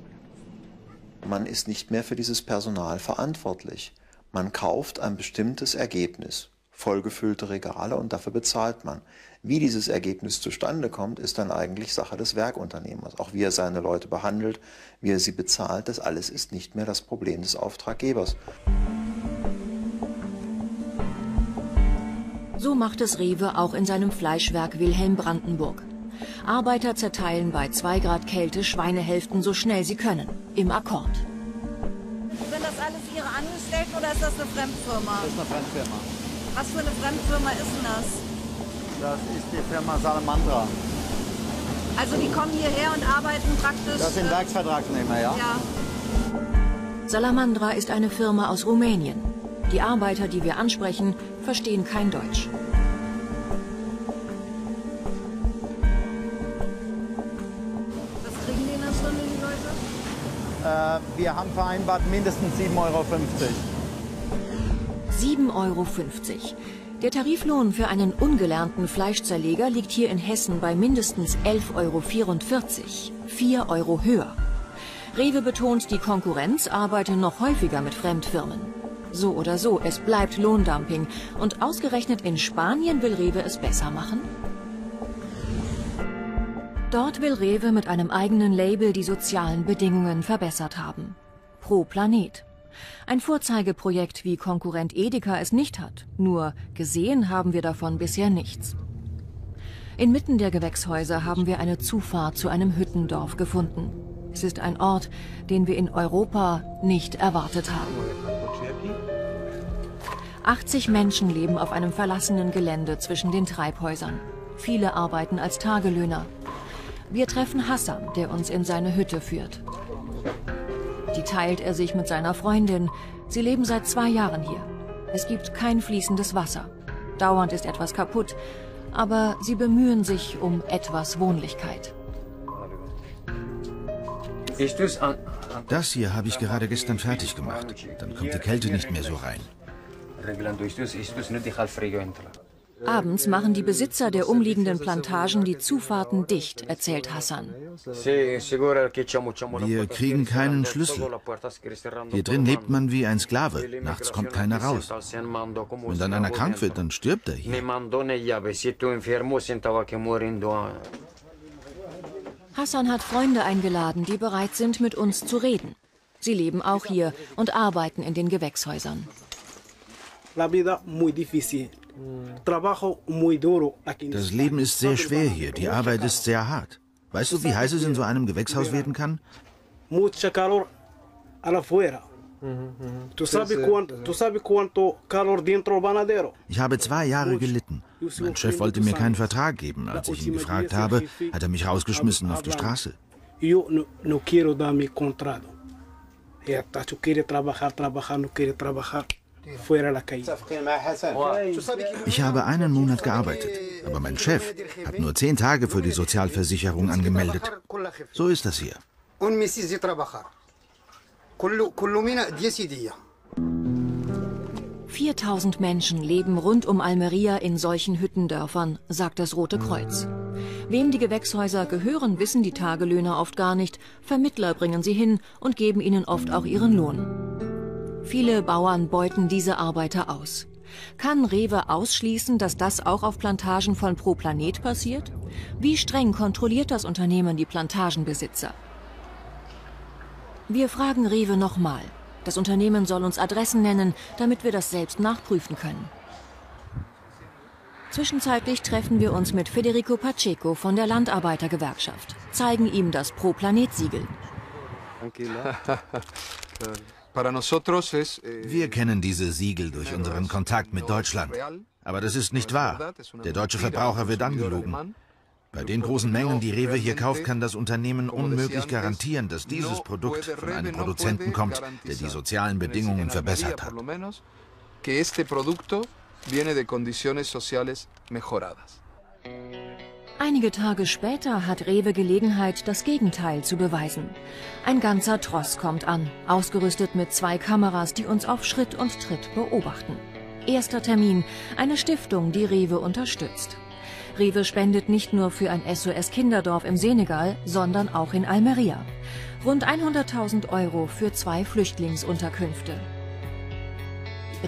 Man ist nicht mehr für dieses Personal verantwortlich. Man kauft ein bestimmtes Ergebnis, vollgefüllte Regale und dafür bezahlt man. Wie dieses Ergebnis zustande kommt, ist dann eigentlich Sache des Werkunternehmers. Auch wie er seine Leute behandelt, wie er sie bezahlt, das alles ist nicht mehr das Problem des Auftraggebers. So macht es Rewe auch in seinem Fleischwerk Wilhelm Brandenburg. Arbeiter zerteilen bei 2 Grad Kälte Schweinehälften so schnell sie können, im Akkord. Sind das alles Ihre Angestellten oder ist das eine Fremdfirma? Das ist eine Fremdfirma. Was für eine Fremdfirma ist denn das? Das ist die Firma Salamandra. Also die kommen hierher und arbeiten praktisch... Das sind äh, Werksvertragsnehmer, ja? Ja. Salamandra ist eine Firma aus Rumänien. Die Arbeiter, die wir ansprechen, verstehen kein Deutsch. Was kriegen die in der Stunde, die Leute? Äh, wir haben vereinbart mindestens 7,50 Euro. 7,50 Euro. Der Tariflohn für einen ungelernten Fleischzerleger liegt hier in Hessen bei mindestens 11,44 Euro. 4 Euro höher. Rewe betont, die Konkurrenz arbeite noch häufiger mit Fremdfirmen. So oder so, es bleibt Lohndumping. Und ausgerechnet in Spanien will Rewe es besser machen? Dort will Rewe mit einem eigenen Label die sozialen Bedingungen verbessert haben. Pro Planet. Ein Vorzeigeprojekt, wie Konkurrent Edeka es nicht hat. Nur gesehen haben wir davon bisher nichts. Inmitten der Gewächshäuser haben wir eine Zufahrt zu einem Hüttendorf gefunden. Es ist ein Ort, den wir in Europa nicht erwartet haben. 80 Menschen leben auf einem verlassenen Gelände zwischen den Treibhäusern. Viele arbeiten als Tagelöhner. Wir treffen Hassan, der uns in seine Hütte führt. Die teilt er sich mit seiner Freundin. Sie leben seit zwei Jahren hier. Es gibt kein fließendes Wasser. Dauernd ist etwas kaputt, aber sie bemühen sich um etwas Wohnlichkeit. Das hier habe ich gerade gestern fertig gemacht. Dann kommt die Kälte nicht mehr so rein. Abends machen die Besitzer der umliegenden Plantagen die Zufahrten dicht, erzählt Hassan. Wir kriegen keinen Schlüssel. Hier drin lebt man wie ein Sklave. Nachts kommt keiner raus. Wenn dann einer krank wird, dann stirbt er hier. Hassan hat Freunde eingeladen, die bereit sind, mit uns zu reden. Sie leben auch hier und arbeiten in den Gewächshäusern. La vida muy difícil. Das Leben ist sehr schwer hier. Die Arbeit ist sehr hart. Weißt du, wie heiß es in so einem Gewächshaus werden kann? Mucha calor afuera. ¿Tú sabes, cuánto, ¿Tú sabes cuánto calor dentro del banadero? Ich habe zwei Jahre gelitten. Mein Chef wollte mir keinen Vertrag geben. Als ich ihn gefragt habe, hat er mich rausgeschmissen auf die Straße. Yo no, quiero dar mi contrato. Ya está, tú quieres trabajar, trabajar, no quieres trabajar. Ich habe einen Monat gearbeitet, aber mein Chef hat nur zehn Tage für die Sozialversicherung angemeldet. So ist das hier. Viertausend Menschen leben rund um Almeria in solchen Hüttendörfern, sagt das Rote Kreuz. Wem die Gewächshäuser gehören, wissen die Tagelöhner oft gar nicht. Vermittler bringen sie hin und geben ihnen oft auch ihren Lohn. Viele Bauern beuten diese Arbeiter aus. Kann Rewe ausschließen, dass das auch auf Plantagen von Pro Planet passiert? Wie streng kontrolliert das Unternehmen die Plantagenbesitzer? Wir fragen Rewe nochmal. Das Unternehmen soll uns Adressen nennen, damit wir das selbst nachprüfen können. Zwischenzeitlich treffen wir uns mit Federico Pacheco von der Landarbeitergewerkschaft, zeigen ihm das Pro-Planet-Siegel. Wir kennen diese Siegel durch unseren Kontakt mit Deutschland. Aber das ist nicht wahr. Der deutsche Verbraucher wird angelogen. Bei den großen Mengen, die Rewe hier kauft, kann das Unternehmen unmöglich garantieren, dass dieses Produkt von einem Produzenten kommt, der die sozialen Bedingungen verbessert hat. Einige Tage später hat Rewe Gelegenheit, das Gegenteil zu beweisen. Ein ganzer Tross kommt an, ausgerüstet mit zwei Kameras, die uns auf Schritt und Tritt beobachten. Erster Termin, eine Stiftung, die Rewe unterstützt. Rewe spendet nicht nur für ein SOS-Kinderdorf im Senegal, sondern auch in Almeria. Rund 100.000 Euro für zwei Flüchtlingsunterkünfte.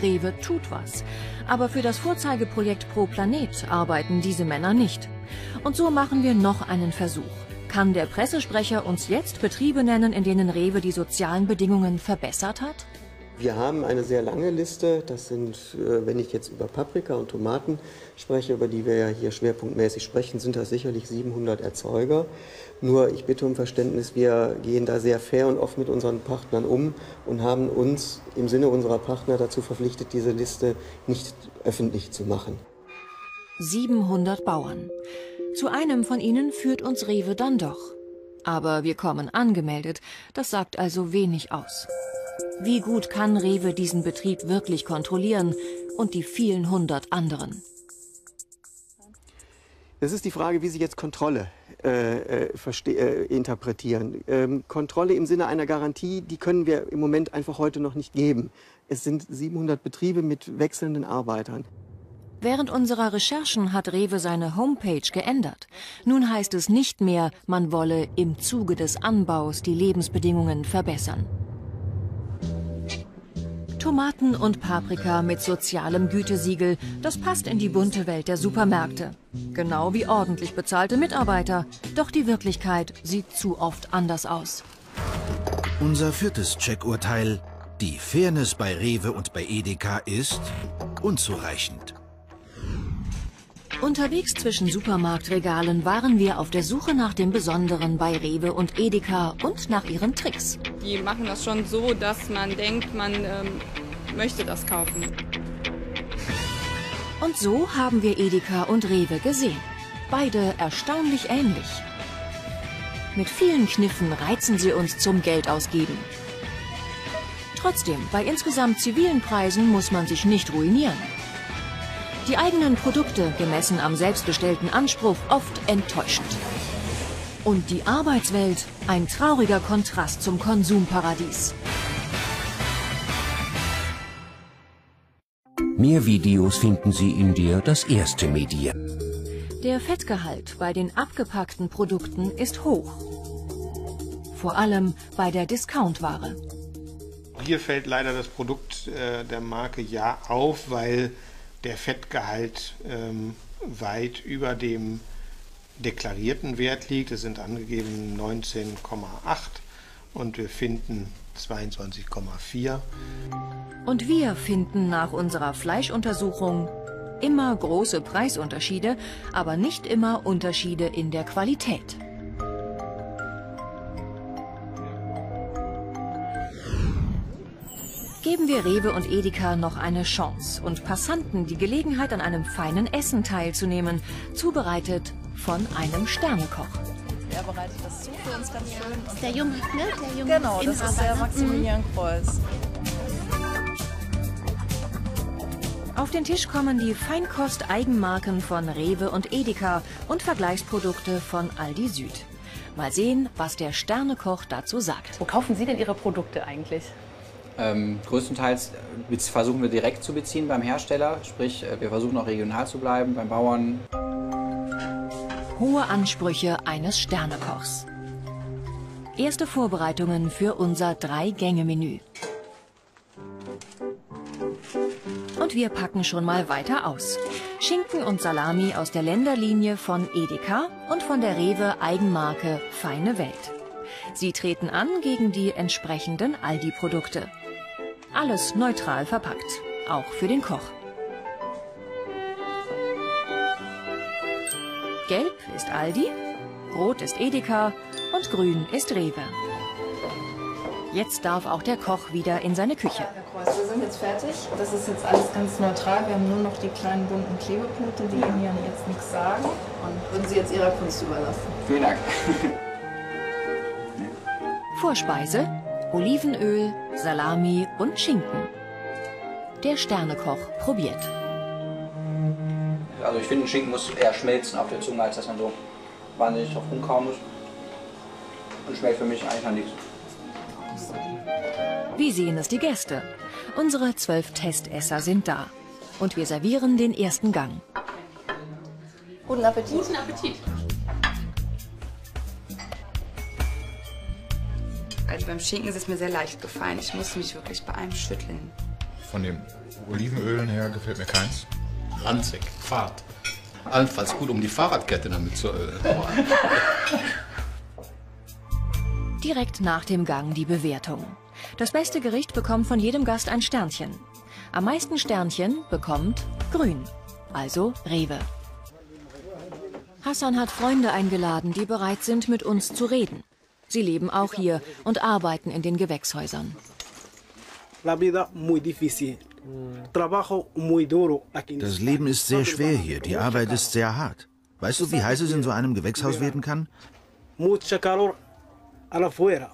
Rewe tut was. Aber für das Vorzeigeprojekt Pro Planet arbeiten diese Männer nicht. Und so machen wir noch einen Versuch. Kann der Pressesprecher uns jetzt Betriebe nennen, in denen Rewe die sozialen Bedingungen verbessert hat? Wir haben eine sehr lange Liste. Das sind, äh, wenn ich jetzt über Paprika und Tomaten spreche, über die wir ja hier schwerpunktmäßig sprechen, sind das sicherlich 700 Erzeuger. Nur ich bitte um Verständnis, wir gehen da sehr fair und oft mit unseren Partnern um und haben uns im Sinne unserer Partner dazu verpflichtet, diese Liste nicht öffentlich zu machen. 700 Bauern. Zu einem von ihnen führt uns Rewe dann doch. Aber wir kommen angemeldet. Das sagt also wenig aus. Wie gut kann Rewe diesen Betrieb wirklich kontrollieren und die vielen hundert anderen? Das ist die Frage, wie Sie jetzt Kontrolle äh, äh, äh, interpretieren. Ähm, Kontrolle im Sinne einer Garantie, die können wir im Moment einfach heute noch nicht geben. Es sind 700 Betriebe mit wechselnden Arbeitern. Während unserer Recherchen hat Rewe seine Homepage geändert. Nun heißt es nicht mehr, man wolle im Zuge des Anbaus die Lebensbedingungen verbessern. Tomaten und Paprika mit sozialem Gütesiegel, das passt in die bunte Welt der Supermärkte. Genau wie ordentlich bezahlte Mitarbeiter. Doch die Wirklichkeit sieht zu oft anders aus. Unser viertes Checkurteil. Die Fairness bei Rewe und bei Edeka ist unzureichend. Unterwegs zwischen Supermarktregalen waren wir auf der Suche nach dem Besonderen bei Rewe und Edeka und nach ihren Tricks. Die machen das schon so, dass man denkt, man ähm, möchte das kaufen. Und so haben wir Edeka und Rewe gesehen. Beide erstaunlich ähnlich. Mit vielen Kniffen reizen sie uns zum Geldausgeben. Trotzdem, bei insgesamt zivilen Preisen muss man sich nicht ruinieren. Die eigenen Produkte, gemessen am selbstgestellten Anspruch, oft enttäuschend. Und die Arbeitswelt ein trauriger Kontrast zum Konsumparadies. Mehr Videos finden Sie in dir das erste Medien. Der Fettgehalt bei den abgepackten Produkten ist hoch. Vor allem bei der Discountware. Hier fällt leider das Produkt äh, der Marke Ja auf, weil der Fettgehalt ähm, weit über dem deklarierten Wert liegt. Es sind angegeben 19,8 und wir finden 22,4. Und wir finden nach unserer Fleischuntersuchung immer große Preisunterschiede, aber nicht immer Unterschiede in der Qualität. Geben wir Rewe und Edeka noch eine Chance und Passanten die Gelegenheit, an einem feinen Essen teilzunehmen, zubereitet von einem Sternekoch. Er bereitet das zu für uns ganz schön. Das ist der Junge, ne? Der Junge genau, das ist der Maximilian Kreuz. Auf den Tisch kommen die Feinkost-Eigenmarken von Rewe und Edeka und Vergleichsprodukte von Aldi Süd. Mal sehen, was der Sternekoch dazu sagt. Wo kaufen Sie denn Ihre Produkte eigentlich? Ähm, größtenteils versuchen wir direkt zu beziehen beim Hersteller, sprich äh, wir versuchen auch regional zu bleiben beim Bauern. Hohe Ansprüche eines Sternekochs. Erste Vorbereitungen für unser Drei-Gänge-Menü. Und wir packen schon mal weiter aus. Schinken und Salami aus der Länderlinie von Edeka und von der Rewe Eigenmarke Feine Welt. Sie treten an gegen die entsprechenden Aldi-Produkte. Alles neutral verpackt, auch für den Koch. Gelb ist Aldi, rot ist Edeka und grün ist Rewe. Jetzt darf auch der Koch wieder in seine Küche. Herr Kreuz, wir sind jetzt fertig. Das ist jetzt alles ganz neutral. Wir haben nur noch die kleinen bunten Klebepunkte, die Ihnen ja jetzt nichts sagen. Und würden Sie jetzt Ihrer Kunst überlassen. Vielen Dank. Vorspeise, Olivenöl, Salami und Schinken. Der Sternekoch probiert. Also ich finde, ein Schinken muss eher schmelzen auf der Zunge, als dass man so wahnsinnig drauf rumkauen muss. Und schmeckt für mich eigentlich nach nichts. Wie sehen es die Gäste? Unsere zwölf Testesser sind da. Und wir servieren den ersten Gang. Guten Appetit. Guten Appetit. Also beim Schinken ist es mir sehr leicht gefallen. Ich musste mich wirklich bei einem schütteln. Von den Olivenölen her gefällt mir keins. Ranzig, fad. Allenfalls gut, um die Fahrradkette damit zu ölen. Direkt nach dem Gang die Bewertung. Das beste Gericht bekommt von jedem Gast ein Sternchen. Am meisten Sternchen bekommt Grün, also Rewe. Hassan hat Freunde eingeladen, die bereit sind, mit uns zu reden. Sie leben auch hier und arbeiten in den Gewächshäusern. Das Leben ist sehr schwer hier, die Arbeit ist sehr hart. Weißt du, wie heiß es in so einem Gewächshaus werden kann? Mucha calor afuera.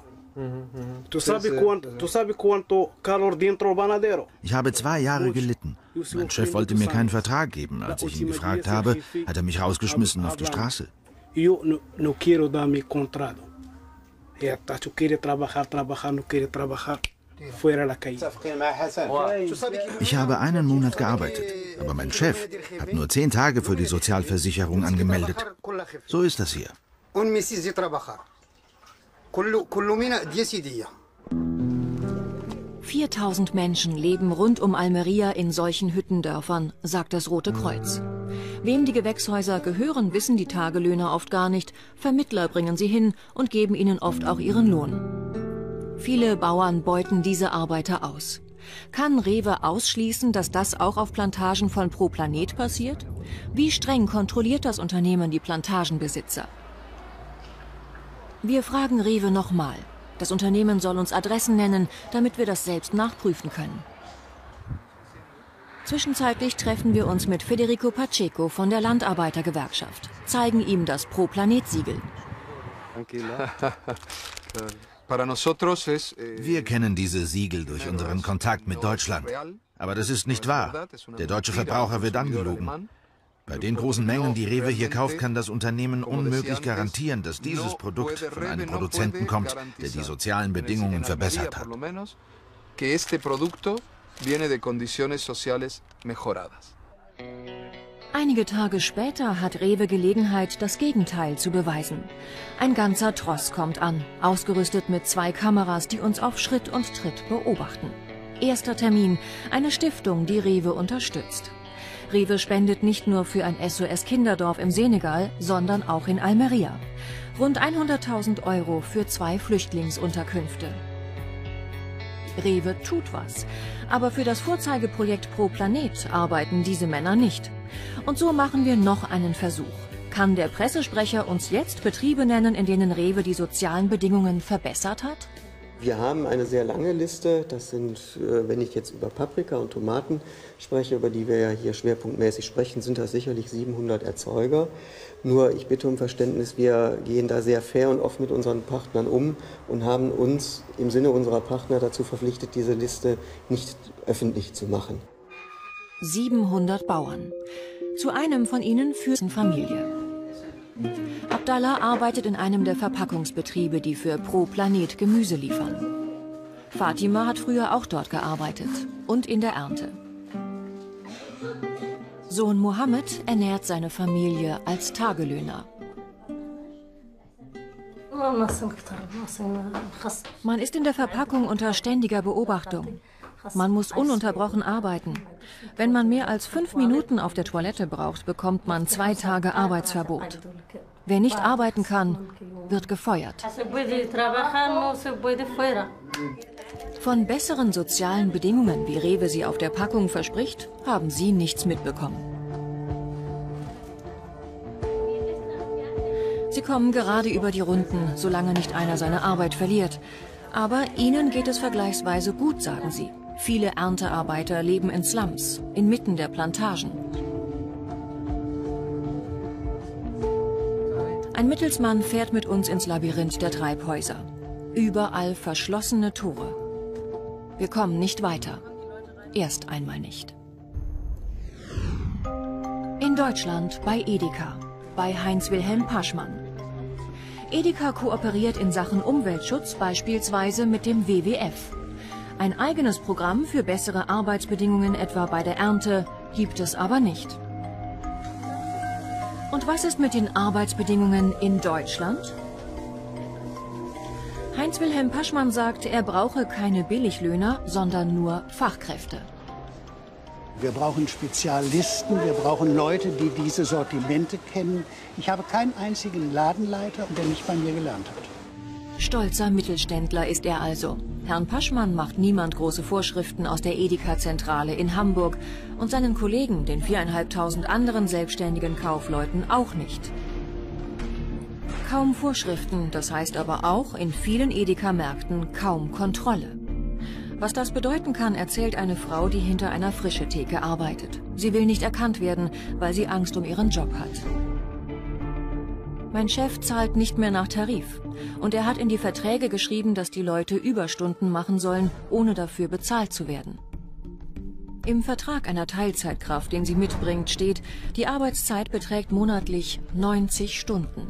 ¿Tú sabes, cuánto, ¿Tú sabes cuánto calor dentro del banadero? Ich habe zwei Jahre gelitten. Mein Chef wollte mir keinen Vertrag geben. Als ich ihn gefragt habe, hat er mich rausgeschmissen auf die Straße. Yo no, quiero dar mi contrato. Ella tacho quiere trabajar, trabajar, no quiere trabajar. Ich habe einen Monat gearbeitet, aber mein Chef hat nur zehn Tage für die Sozialversicherung angemeldet. So ist das hier. 4000 Menschen leben rund um Almeria in solchen Hüttendörfern, sagt das Rote Kreuz. Wem die Gewächshäuser gehören, wissen die Tagelöhner oft gar nicht. Vermittler bringen sie hin und geben ihnen oft auch ihren Lohn. Viele Bauern beuten diese Arbeiter aus. Kann Rewe ausschließen, dass das auch auf Plantagen von Pro Planet passiert? Wie streng kontrolliert das Unternehmen die Plantagenbesitzer? Wir fragen Rewe nochmal. Das Unternehmen soll uns Adressen nennen, damit wir das selbst nachprüfen können. Zwischenzeitlich treffen wir uns mit Federico Pacheco von der Landarbeitergewerkschaft, zeigen ihm das Pro-Planet-Siegel. Wir kennen diese Siegel durch unseren Kontakt mit Deutschland. Aber das ist nicht wahr. Der deutsche Verbraucher wird angelogen. Bei den großen Mengen, die Rewe hier kauft, kann das Unternehmen unmöglich garantieren, dass dieses Produkt von einem Produzenten kommt, der die sozialen Bedingungen verbessert hat. Einige Tage später hat Rewe Gelegenheit, das Gegenteil zu beweisen. Ein ganzer Tross kommt an, ausgerüstet mit zwei Kameras, die uns auf Schritt und Tritt beobachten. Erster Termin, eine Stiftung, die Rewe unterstützt. Rewe spendet nicht nur für ein SOS-Kinderdorf im Senegal, sondern auch in Almeria. Rund 100.000 Euro für zwei Flüchtlingsunterkünfte. Rewe tut was. Aber für das Vorzeigeprojekt Pro Planet arbeiten diese Männer nicht. Und so machen wir noch einen Versuch. Kann der Pressesprecher uns jetzt Betriebe nennen, in denen Rewe die sozialen Bedingungen verbessert hat? Wir haben eine sehr lange Liste. Das sind, äh, wenn ich jetzt über Paprika und Tomaten spreche, über die wir ja hier schwerpunktmäßig sprechen, sind das sicherlich 700 Erzeuger. Nur ich bitte um Verständnis, wir gehen da sehr fair und oft mit unseren Partnern um und haben uns im Sinne unserer Partner dazu verpflichtet, diese Liste nicht öffentlich zu machen. 700 Bauern. Zu einem von ihnen führt eine Familie. Abdallah arbeitet in einem der Verpackungsbetriebe, die für Pro Planet Gemüse liefern. Fatima hat früher auch dort gearbeitet und in der Ernte. Sohn Mohammed ernährt seine Familie als Tagelöhner. Man ist in der Verpackung unter ständiger Beobachtung. Man muss ununterbrochen arbeiten. Wenn man mehr als fünf Minuten auf der Toilette braucht, bekommt man zwei Tage Arbeitsverbot. Wer nicht arbeiten kann, wird gefeuert. Von besseren sozialen Bedingungen, wie Rewe sie auf der Packung verspricht, haben sie nichts mitbekommen. Sie kommen gerade über die Runden, solange nicht einer seine Arbeit verliert. Aber ihnen geht es vergleichsweise gut, sagen sie. Viele Erntearbeiter leben in Slums, inmitten der Plantagen. Ein Mittelsmann fährt mit uns ins Labyrinth der Treibhäuser. Überall verschlossene Tore. Wir kommen nicht weiter. Erst einmal nicht. In Deutschland bei Edeka, bei Heinz-Wilhelm Paschmann. Edeka kooperiert in Sachen Umweltschutz beispielsweise mit dem WWF. Ein eigenes Programm für bessere Arbeitsbedingungen etwa bei der Ernte gibt es aber nicht. Und was ist mit den Arbeitsbedingungen in Deutschland? Heinz-Wilhelm Paschmann sagt, er brauche keine Billiglöhner, sondern nur Fachkräfte. Wir brauchen Spezialisten, wir brauchen Leute, die diese Sortimente kennen. Ich habe keinen einzigen Ladenleiter, der nicht bei mir gelernt hat. Stolzer Mittelständler ist er also. Herrn Paschmann macht niemand große Vorschriften aus der Edeka-Zentrale in Hamburg und seinen Kollegen, den viereinhalbtausend anderen selbstständigen Kaufleuten, auch nicht. Kaum Vorschriften, das heißt aber auch in vielen Edeka-Märkten kaum Kontrolle. Was das bedeuten kann, erzählt eine Frau, die hinter einer frische Theke arbeitet. Sie will nicht erkannt werden, weil sie Angst um ihren Job hat. Mein Chef zahlt nicht mehr nach Tarif. Und er hat in die Verträge geschrieben, dass die Leute Überstunden machen sollen, ohne dafür bezahlt zu werden. Im Vertrag einer Teilzeitkraft, den sie mitbringt, steht, die Arbeitszeit beträgt monatlich 90 Stunden.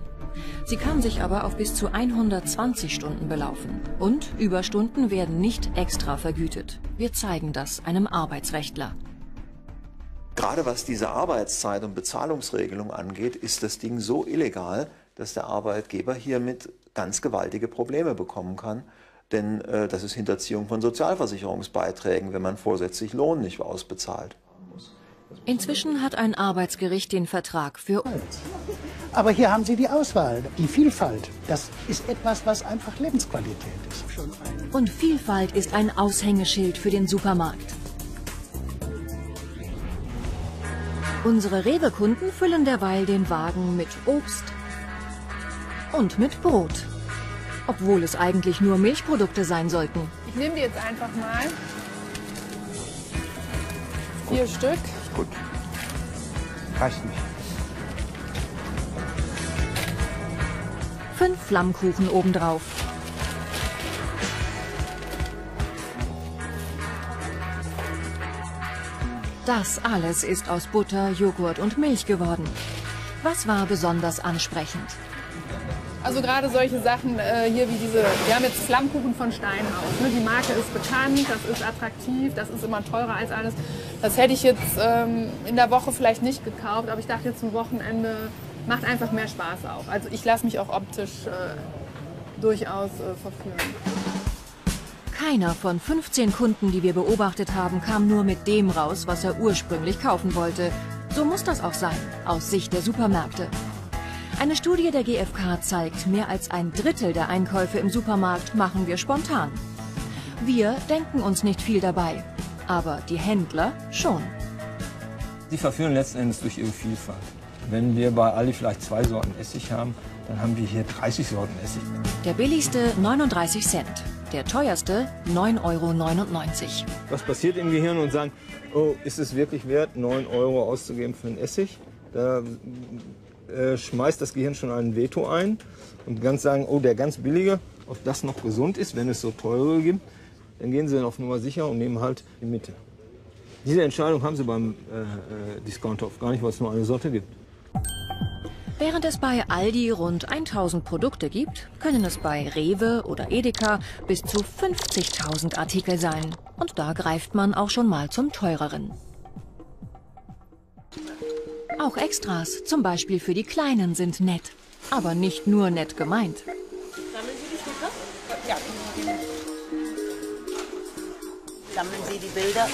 Sie kann sich aber auf bis zu 120 Stunden belaufen. Und Überstunden werden nicht extra vergütet. Wir zeigen das einem Arbeitsrechtler. Gerade was diese Arbeitszeit und Bezahlungsregelung angeht, ist das Ding so illegal, dass der Arbeitgeber hiermit ganz gewaltige Probleme bekommen kann. Denn äh, das ist Hinterziehung von Sozialversicherungsbeiträgen, wenn man vorsätzlich Lohn nicht ausbezahlt. Inzwischen hat ein Arbeitsgericht den Vertrag für... Aber hier haben Sie die Auswahl, die Vielfalt. Das ist etwas, was einfach Lebensqualität ist. Und Vielfalt ist ein Aushängeschild für den Supermarkt. Unsere Rewe-Kunden füllen derweil den Wagen mit Obst und mit Brot. Obwohl es eigentlich nur Milchprodukte sein sollten. Ich nehme die jetzt einfach mal. Vier Stück. Gut. Reicht nicht. Fünf Flammkuchen obendrauf. Das alles ist aus Butter, Joghurt und Milch geworden. Was war besonders ansprechend? Also gerade solche Sachen äh, hier wie diese, wir haben jetzt Flammkuchen von Steinhaus. Ne? Die Marke ist bekannt, das ist attraktiv, das ist immer teurer als alles. Das hätte ich jetzt ähm, in der Woche vielleicht nicht gekauft, aber ich dachte jetzt zum Wochenende macht einfach mehr Spaß auch. Also ich lasse mich auch optisch äh, durchaus äh, verführen. Keiner von 15 Kunden, die wir beobachtet haben, kam nur mit dem raus, was er ursprünglich kaufen wollte. So muss das auch sein, aus Sicht der Supermärkte. Eine Studie der GfK zeigt, mehr als ein Drittel der Einkäufe im Supermarkt machen wir spontan. Wir denken uns nicht viel dabei, aber die Händler schon. Sie verführen letzten Endes durch ihre Vielfalt. Wenn wir bei Aldi vielleicht zwei Sorten Essig haben, dann haben wir hier 30 Sorten Essig. Der billigste 39 Cent, der teuerste 9,99 Euro. Was passiert im Gehirn und sagen, oh, ist es wirklich wert, 9 Euro auszugeben für einen Essig? Da äh, schmeißt das Gehirn schon ein Veto ein und ganz sagen, oh, der ganz billige, ob das noch gesund ist, wenn es so teure gibt, dann gehen sie dann auf Nummer sicher und nehmen halt die Mitte. Diese Entscheidung haben sie beim äh, äh Discounter oft gar nicht, weil es nur eine Sorte gibt. Während es bei Aldi rund 1000 Produkte gibt, können es bei Rewe oder Edeka bis zu 50.000 Artikel sein. Und da greift man auch schon mal zum teureren. Auch Extras, zum Beispiel für die Kleinen, sind nett. Aber nicht nur nett gemeint. Sammeln Sie die Sticker? Ja. Sammeln Sie die Bilder?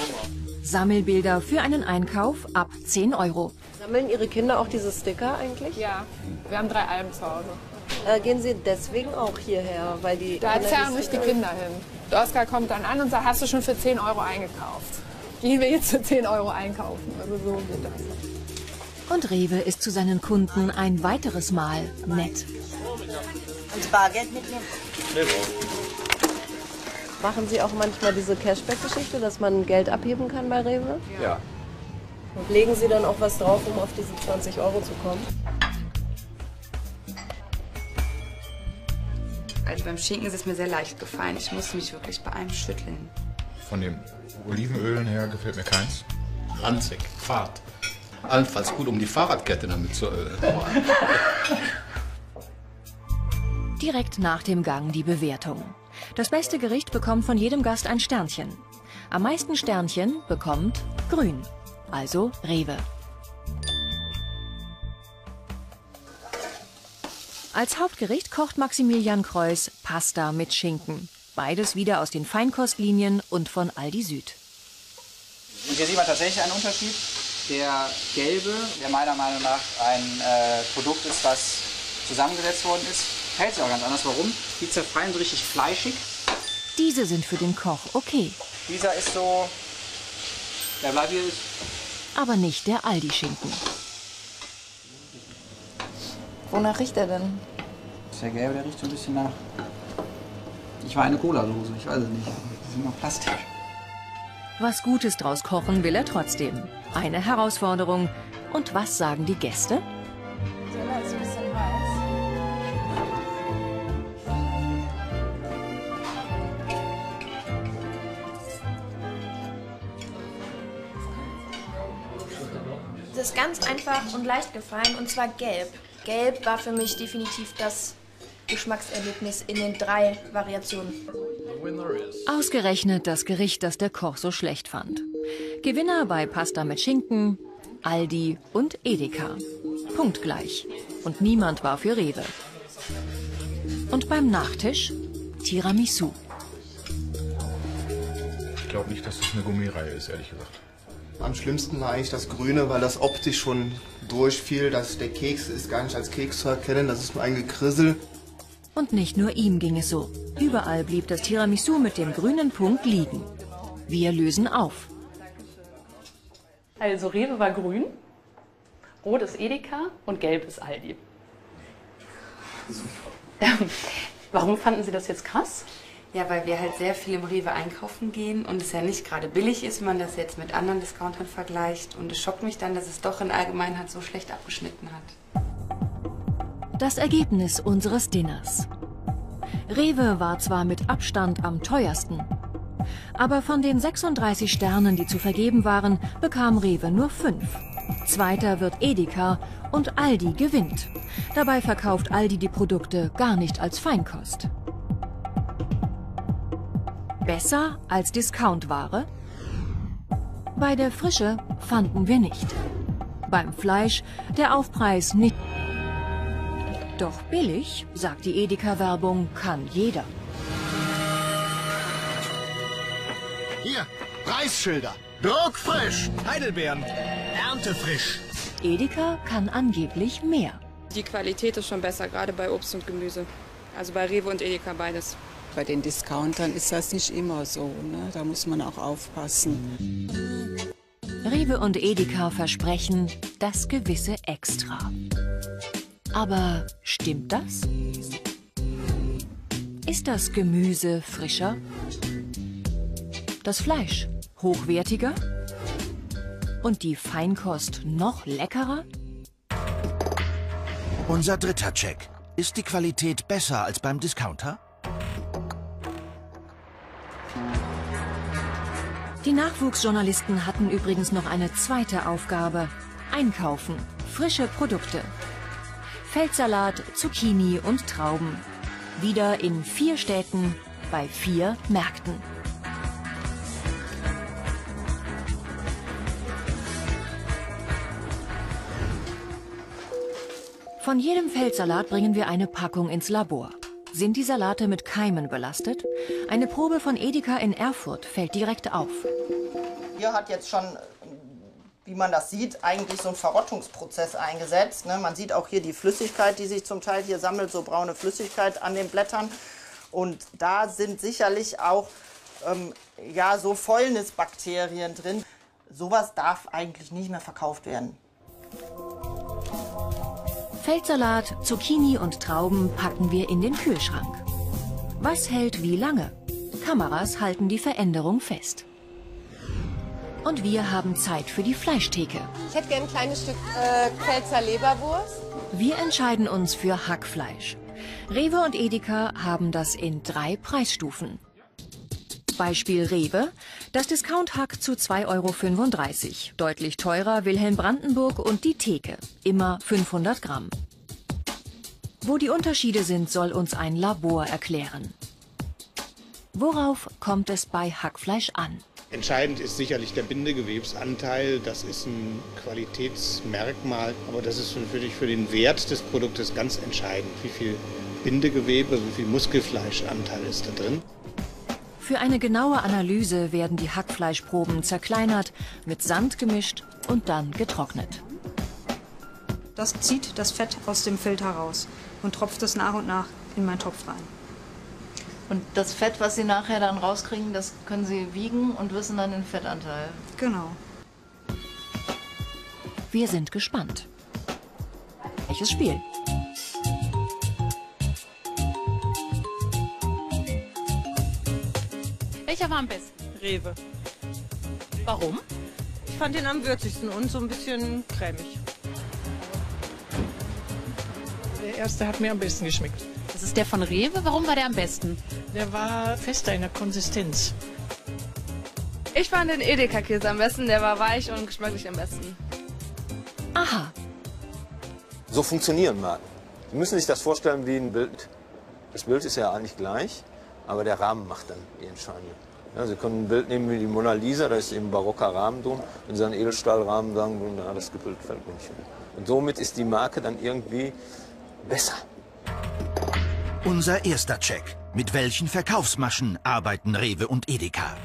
Sammelbilder für einen Einkauf ab 10 Euro. Sammeln Ihre Kinder auch diese Sticker eigentlich? Ja, wir haben drei Alben zu Hause. Äh, gehen Sie deswegen auch hierher? Weil die Da zerren die- sich die Kinder hin. Der Oskar kommt dann an und sagt, hast du schon für 10 Euro eingekauft? Gehen wir jetzt für 10 Euro einkaufen. Also so geht das. Und Rewe ist zu seinen Kunden ein weiteres Mal nett. Und Bargeld mitnehmen? Machen Sie auch manchmal diese Cashback-Geschichte, dass man Geld abheben kann bei Rewe? Ja. Und legen Sie dann auch was drauf, um auf diese 20 Euro zu kommen? Also beim Schinken ist es mir sehr leicht gefallen. Ich musste mich wirklich bei einem schütteln. Von den Olivenölen her gefällt mir keins. Ranzig, fad. Allenfalls gut, um die Fahrradkette damit zu ölen. Direkt nach dem Gang die Bewertung. Das beste Gericht bekommt von jedem Gast ein Sternchen. Am meisten Sternchen bekommt Grün, also Rewe. Als Hauptgericht kocht Maximilian Kreuz Pasta mit Schinken. Beides wieder aus den Feinkostlinien und von Aldi Süd. Und hier sieht man tatsächlich einen Unterschied. Der gelbe, der meiner Meinung nach ein äh, Produkt ist, was zusammengesetzt worden ist, fällt sich auch ganz anders. Warum? Die zerfallen so richtig fleischig. Diese sind für den Koch okay, Dieser ist so, der bleibt hier ist aber nicht der Aldi-Schinken. Wonach riecht er denn? der gelbe, der riecht so ein bisschen nach. Ich war eine Cola-Dose, ich weiß es nicht. Die sind noch Plastik. Was Gutes draus kochen will er trotzdem. Eine Herausforderung. Und was sagen die Gäste? Der ist ein bisschen heiß. Das ist ganz einfach und leicht gefallen und zwar gelb. Gelb war für mich definitiv das Geschmackserlebnis in den drei Variationen. Ausgerechnet das Gericht, das der Koch so schlecht fand. Gewinner bei Pasta mit Schinken, Aldi und Edeka. Punktgleich. Und niemand war für Rewe. Und beim Nachtisch Tiramisu. Ich glaube nicht, dass das eine Gummireihe ist, ehrlich gesagt. Am schlimmsten war eigentlich das Grüne, weil das optisch schon durchfiel. Dass der Keks ist gar nicht als Keks zu erkennen, das ist nur ein Gekrissel. Und nicht nur ihm ging es so. Überall blieb das Tiramisu mit dem grünen Punkt liegen. Wir lösen auf. Also Rewe war grün, rot ist Edeka und gelb ist Aldi. Warum fanden Sie das jetzt krass? Ja, weil wir halt sehr viel im Rewe einkaufen gehen und es ja nicht gerade billig ist, wenn man das jetzt mit anderen Discountern vergleicht. Und es schockt mich dann, dass es doch in Allgemeinheit so schlecht abgeschnitten hat. Das Ergebnis unseres Dinners. Rewe war zwar mit Abstand am teuersten, aber von den 36 Sternen, die zu vergeben waren, bekam Rewe nur fünf. Zweiter wird Edeka und Aldi gewinnt. Dabei verkauft Aldi die Produkte gar nicht als Feinkost. Besser als Discountware? Bei der Frische fanden wir nicht. Beim Fleisch der Aufpreis nicht. Doch billig, sagt die Edeka-Werbung, kann jeder. Hier, Preisschilder. Druckfrisch. Heidelbeeren. Erntefrisch. Edeka kann angeblich mehr. Die Qualität ist schon besser, gerade bei Obst und Gemüse. Also bei Rewe und Edeka beides. Bei den Discountern ist das nicht immer so. Ne? Da muss man auch aufpassen. Rewe und Edeka versprechen das gewisse Extra. Aber stimmt das? Ist das Gemüse frischer? Das Fleisch hochwertiger? Und die Feinkost noch leckerer? Unser dritter Check. Ist die Qualität besser als beim Discounter? Die Nachwuchsjournalisten hatten übrigens noch eine zweite Aufgabe. Einkaufen. Frische Produkte. Feldsalat, Zucchini und Trauben. Wieder in vier Städten bei vier Märkten. Von jedem Feldsalat bringen wir eine Packung ins Labor. Sind die Salate mit Keimen belastet? Eine Probe von Edeka in Erfurt fällt direkt auf. Hier hat jetzt schon wie man das sieht, eigentlich so ein Verrottungsprozess eingesetzt. Ne? Man sieht auch hier die Flüssigkeit, die sich zum Teil hier sammelt, so braune Flüssigkeit an den Blättern. Und da sind sicherlich auch ähm, ja, so Fäulnisbakterien drin. Sowas darf eigentlich nicht mehr verkauft werden. Feldsalat, Zucchini und Trauben packen wir in den Kühlschrank. Was hält wie lange? Kameras halten die Veränderung fest. Und wir haben Zeit für die Fleischtheke. Ich hätte gerne ein kleines Stück äh, Pfälzer Leberwurst. Wir entscheiden uns für Hackfleisch. Rewe und Edeka haben das in drei Preisstufen. Beispiel Rewe, das Discount-Hack zu 2,35 Euro. Deutlich teurer Wilhelm Brandenburg und die Theke, immer 500 Gramm. Wo die Unterschiede sind, soll uns ein Labor erklären. Worauf kommt es bei Hackfleisch an? Entscheidend ist sicherlich der Bindegewebsanteil. Das ist ein Qualitätsmerkmal, aber das ist natürlich für den Wert des Produktes ganz entscheidend. Wie viel Bindegewebe, wie viel Muskelfleischanteil ist da drin? Für eine genaue Analyse werden die Hackfleischproben zerkleinert, mit Sand gemischt und dann getrocknet. Das zieht das Fett aus dem Filter raus und tropft es nach und nach in meinen Topf rein. Und das Fett, was Sie nachher dann rauskriegen, das können Sie wiegen und wissen dann den Fettanteil. Genau. Wir sind gespannt. Welches Spiel? Welcher war am besten? Rewe. Warum? Ich fand den am würzigsten und so ein bisschen cremig. Der erste hat mir am besten geschmeckt. Das ist der von Rewe. Warum war der am besten? Der war fester in der Konsistenz. Ich fand den Edeka-Käse am besten. Der war weich und geschmacklich am besten. Aha. So funktionieren Marken. Sie müssen sich das vorstellen wie ein Bild. Das Bild ist ja eigentlich gleich, aber der Rahmen macht dann die Entscheidung. Ja, Sie können ein Bild nehmen wie die Mona Lisa, da ist eben ein barocker Rahmen drum. Wenn Sie einen Edelstahlrahmen sagen, na, das Bild fällt mir nicht mehr. Und somit ist die Marke dann irgendwie besser. Unser erster Check. Mit welchen Verkaufsmaschen arbeiten Rewe und Edeka?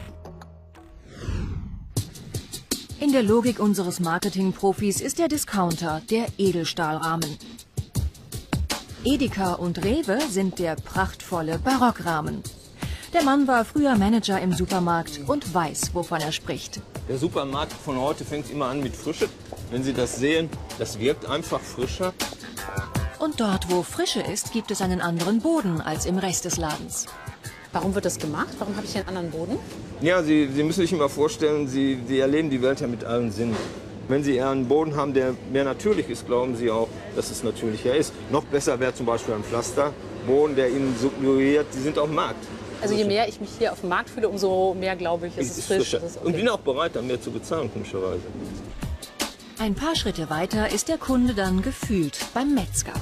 In der Logik unseres Marketingprofis ist der Discounter der Edelstahlrahmen. Edeka und Rewe sind der prachtvolle Barockrahmen. Der Mann war früher Manager im Supermarkt und weiß, wovon er spricht. Der Supermarkt von heute fängt immer an mit Frische. Wenn Sie das sehen, das wirkt einfach frischer. Und dort, wo Frische ist, gibt es einen anderen Boden als im Rest des Ladens. Warum wird das gemacht? Warum habe ich einen anderen Boden? Ja, Sie, Sie müssen sich immer vorstellen, Sie, Sie erleben die Welt ja mit allen Sinnen. Wenn Sie eher einen Boden haben, der mehr natürlich ist, glauben Sie auch, dass es natürlicher ist. Noch besser wäre zum Beispiel ein Pflasterboden, der Ihnen suggeriert, Sie sind auf dem Markt. Also je mehr ich mich hier auf dem Markt fühle, umso mehr glaube ich, es ist, frisch. frischer. ist okay. Und bin auch bereit, dann mehr zu bezahlen, komischerweise. Ein paar Schritte weiter ist der Kunde dann gefühlt beim Metzger.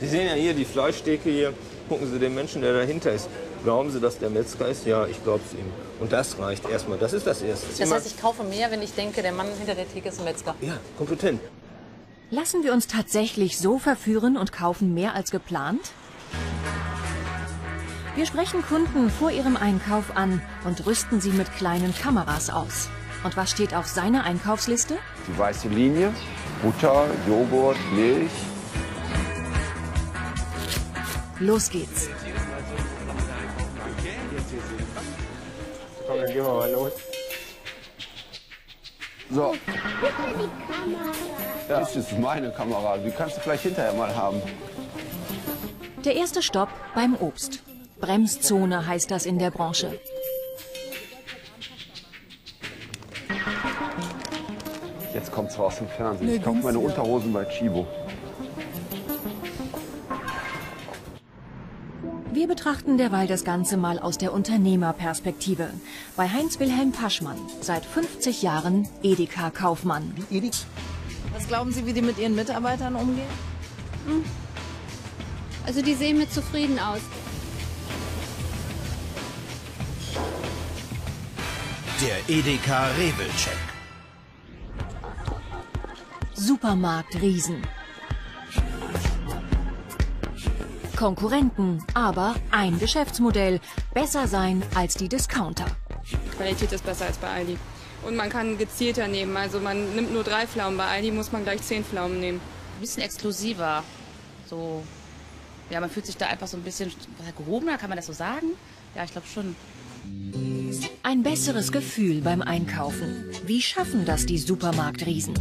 Sie sehen ja hier die Fleischtheke hier. Gucken Sie den Menschen, der dahinter ist. Glauben Sie, dass der Metzger ist? Ja, ich glaube es ihm. Und das reicht erstmal. Das ist das Erste. Das heißt, ich kaufe mehr, wenn ich denke, der Mann hinter der Theke ist ein Metzger. Ja, kompetent. Lassen wir uns tatsächlich so verführen und kaufen mehr als geplant? Wir sprechen Kunden vor ihrem Einkauf an und rüsten sie mit kleinen Kameras aus. Und was steht auf seiner Einkaufsliste? Die weiße Linie, Butter, Joghurt, Milch. Los geht's. Dann gehen wir mal los. So. Ja, das ist meine Kamera. Die kannst du vielleicht hinterher mal haben. Der erste Stopp beim Obst. Bremszone heißt das in der Branche. Jetzt kommt's raus im Fernsehen. Ich kaufe meine Unterhosen bei Chibo. Wir betrachten derweil das Ganze mal aus der Unternehmerperspektive. Bei Heinz-Wilhelm Paschmann, seit 50 Jahren Edeka-Kaufmann. Was glauben Sie, wie die mit Ihren Mitarbeitern umgehen? Hm. Also die sehen mir zufrieden aus. Der Edeka Rewe-Check. Supermarkt Riesen. Konkurrenten, aber ein Geschäftsmodell. Besser sein als die Discounter. Qualität ist besser als bei Aldi. Und man kann gezielter nehmen. Also man nimmt nur drei Pflaumen. Bei Aldi muss man gleich zehn Pflaumen nehmen. Ein bisschen exklusiver. So, ja, man fühlt sich da einfach so ein bisschen gehobener, kann man das so sagen? Ja, ich glaube schon. Ein besseres Gefühl beim Einkaufen. Wie schaffen das die Supermarktriesen?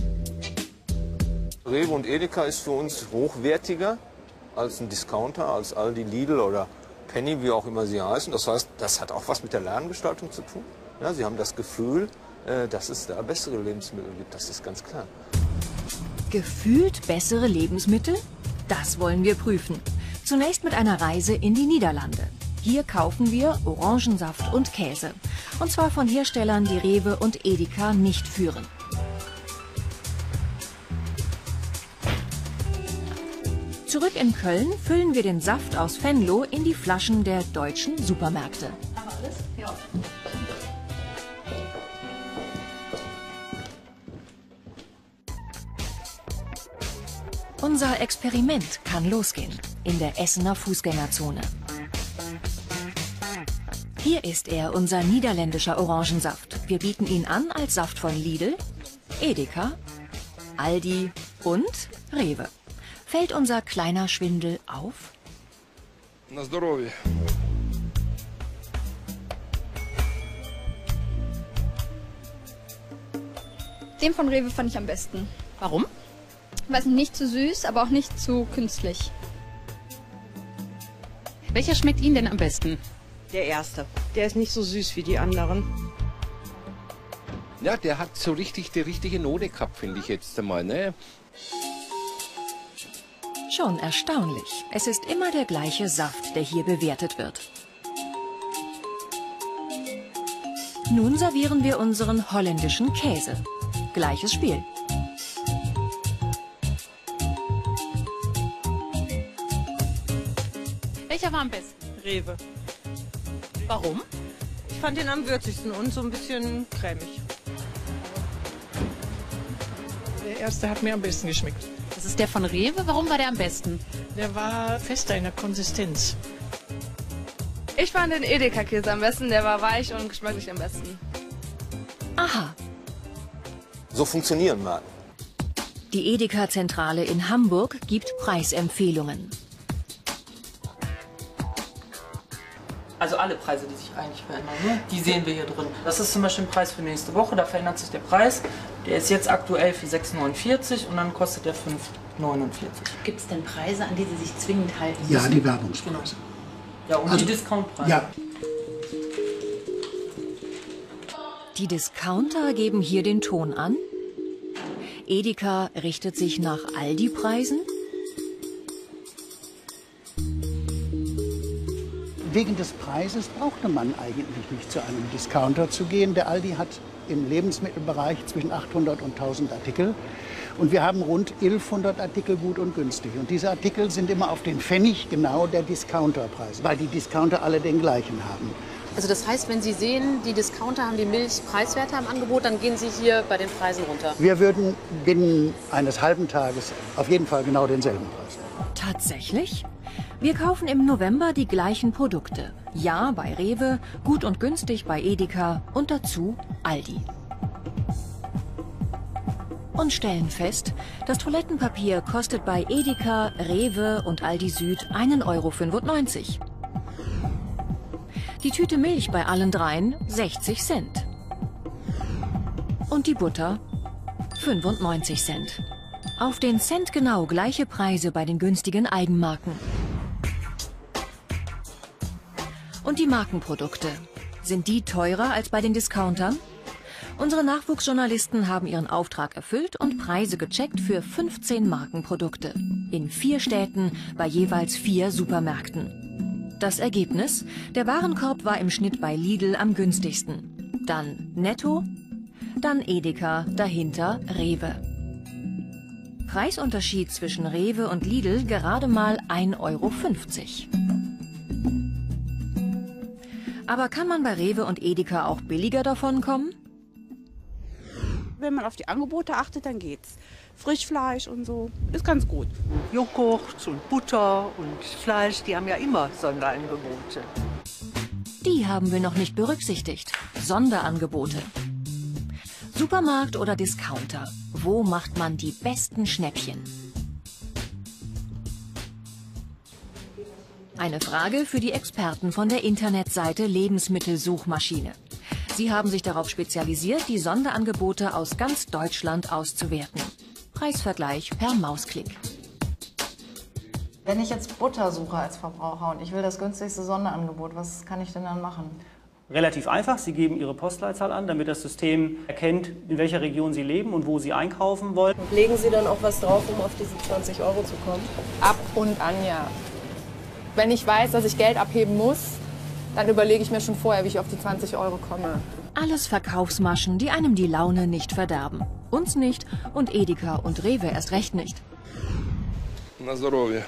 Rewe und Edeka ist für uns hochwertiger als ein Discounter, als Aldi, Lidl oder Penny, wie auch immer sie heißen. Das heißt, das hat auch was mit der Lerngestaltung zu tun. Ja, sie haben das Gefühl, äh, dass es da bessere Lebensmittel gibt. Das ist ganz klar. Gefühlt bessere Lebensmittel? Das wollen wir prüfen. Zunächst mit einer Reise in die Niederlande. Hier kaufen wir Orangensaft und Käse. Und zwar von Herstellern, die Rewe und Edeka nicht führen. Zurück in Köln füllen wir den Saft aus Venlo in die Flaschen der deutschen Supermärkte. Unser Experiment kann losgehen in der Essener Fußgängerzone. Hier ist er, unser niederländischer Orangensaft. Wir bieten ihn an als Saft von Lidl, Edeka, Aldi und Rewe. Fällt unser kleiner Schwindel auf? На здоровье. Den von Rewe fand ich am besten. Warum? Weiß nicht, nicht zu süß, aber auch nicht zu künstlich. Welcher schmeckt Ihnen denn am besten? Der erste. Der ist nicht so süß wie die anderen. Ja, der hat so richtig die richtige Note gehabt, finde ich jetzt einmal. Ne? Schon erstaunlich. Es ist immer der gleiche Saft, der hier bewertet wird. Nun servieren wir unseren holländischen Käse. Gleiches Spiel. Welcher war am besten? Rewe. Warum? Ich fand den am würzigsten und so ein bisschen cremig. Der erste hat mir am besten geschmeckt. Das ist der von Rewe. Warum war der am besten? Der war fester in der Konsistenz. Ich fand den Edeka-Käse am besten. Der war weich und geschmacklich am besten. Aha, So funktionieren Marken. die Edeka-Zentrale in Hamburg gibt Preisempfehlungen. Also alle Preise, die sich eigentlich verändern, ne? die sehen wir hier drin. Das ist zum Beispiel ein Preis für nächste Woche, da verändert sich der Preis. Der ist jetzt aktuell für 6,49 und dann kostet der 5,49. Gibt es denn Preise, an die Sie sich zwingend halten Ja, müssen? die Werbungspreise. Ja, und Also, die Discountpreise. Ja, Die Discounter geben hier den Ton an. Edeka richtet sich nach Aldi-Preisen. Wegen des Preises brauchte man eigentlich nicht zu einem Discounter zu gehen. Der Aldi hat im Lebensmittelbereich zwischen 800 und 1000 Artikel. Und wir haben rund 1100 Artikel gut und günstig. Und diese Artikel sind immer auf den Pfennig genau der Discounterpreis, weil die Discounter alle den gleichen haben. Also das heißt, wenn Sie sehen, die Discounter haben die Milch preiswerter im Angebot, dann gehen Sie hier bei den Preisen runter. Wir würden binnen eines halben Tages auf jeden Fall genau denselben Preis. Tatsächlich? Wir kaufen im November die gleichen Produkte. Ja bei Rewe, gut und günstig bei Edeka und dazu Aldi. Und stellen fest, das Toilettenpapier kostet bei Edeka, Rewe und Aldi Süd 1,95 Euro. Die Tüte Milch bei allen dreien 60 Cent. Und die Butter 95 Cent. Auf den Cent genau gleiche Preise bei den günstigen Eigenmarken. Und die Markenprodukte. Sind die teurer als bei den Discountern? Unsere Nachwuchsjournalisten haben ihren Auftrag erfüllt und Preise gecheckt für 15 Markenprodukte. In vier Städten bei jeweils vier Supermärkten. Das Ergebnis? Der Warenkorb war im Schnitt bei Lidl am günstigsten. Dann Netto, dann Edeka, dahinter Rewe. Preisunterschied zwischen Rewe und Lidl gerade mal 1,50 Euro. Aber kann man bei Rewe und Edeka auch billiger davon kommen? Wenn man auf die Angebote achtet, dann geht's. Frischfleisch und so, ist ganz gut. Joghurt und Butter und Fleisch, die haben ja immer Sonderangebote. Die haben wir noch nicht berücksichtigt. Sonderangebote. Supermarkt oder Discounter. Wo macht man die besten Schnäppchen? Eine Frage für die Experten von der Internetseite Lebensmittelsuchmaschine. Sie haben sich darauf spezialisiert, die Sonderangebote aus ganz Deutschland auszuwerten. Preisvergleich per Mausklick. Wenn ich jetzt Butter suche als Verbraucher und ich will das günstigste Sonderangebot, was kann ich denn dann machen? Relativ einfach. Sie geben Ihre Postleitzahl an, damit das System erkennt, in welcher Region Sie leben und wo Sie einkaufen wollen. Legen Sie dann auch was drauf, um auf diese 20 Euro zu kommen? Ab und an, ja Wenn ich weiß, dass ich Geld abheben muss, dann überlege ich mir schon vorher, wie ich auf die 20 Euro komme. Alles Verkaufsmaschen, die einem die Laune nicht verderben. Uns nicht und Edeka und Rewe erst recht nicht. На здоровье.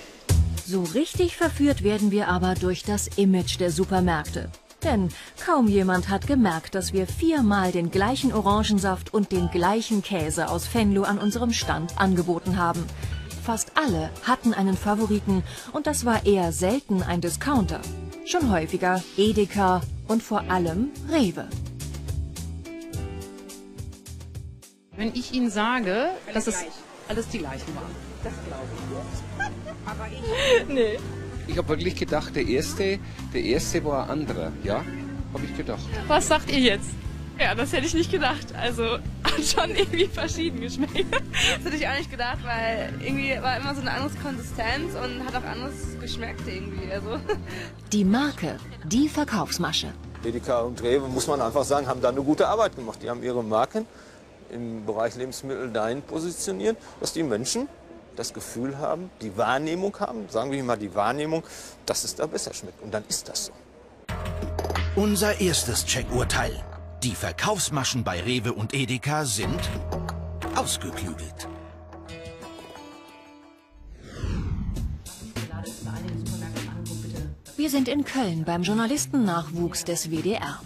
So richtig verführt werden wir aber durch das Image der Supermärkte. Denn kaum jemand hat gemerkt, dass wir viermal den gleichen Orangensaft und den gleichen Käse aus Venlo an unserem Stand angeboten haben. Fast alle hatten einen Favoriten und das war eher selten ein Discounter. Schon häufiger Edeka und vor allem Rewe. Wenn ich Ihnen sage, dass es alles die gleichen waren. Das glaube ich. Aber ich. Nee. Ich habe wirklich gedacht, der erste, der erste war ein anderer, ja? Habe ich gedacht. Was sagt ihr jetzt? Ja, das hätte ich nicht gedacht. Also hat schon irgendwie verschieden geschmeckt. Das hätte ich auch nicht gedacht, weil irgendwie war immer so eine andere Konsistenz und hat auch anders geschmeckt irgendwie. Also. Die Marke, die Verkaufsmasche. Edeka und Rewe, muss man einfach sagen, haben da eine gute Arbeit gemacht. Die haben ihre Marken im Bereich Lebensmittel dahin positioniert, dass die Menschen das Gefühl haben, die Wahrnehmung haben, sagen wir mal die Wahrnehmung, dass es da besser schmeckt. Und dann ist das so. Unser erstes Checkurteil. Die Verkaufsmaschen bei Rewe und Edeka sind ausgeklügelt. Wir sind in Köln beim Journalistennachwuchs des WDR.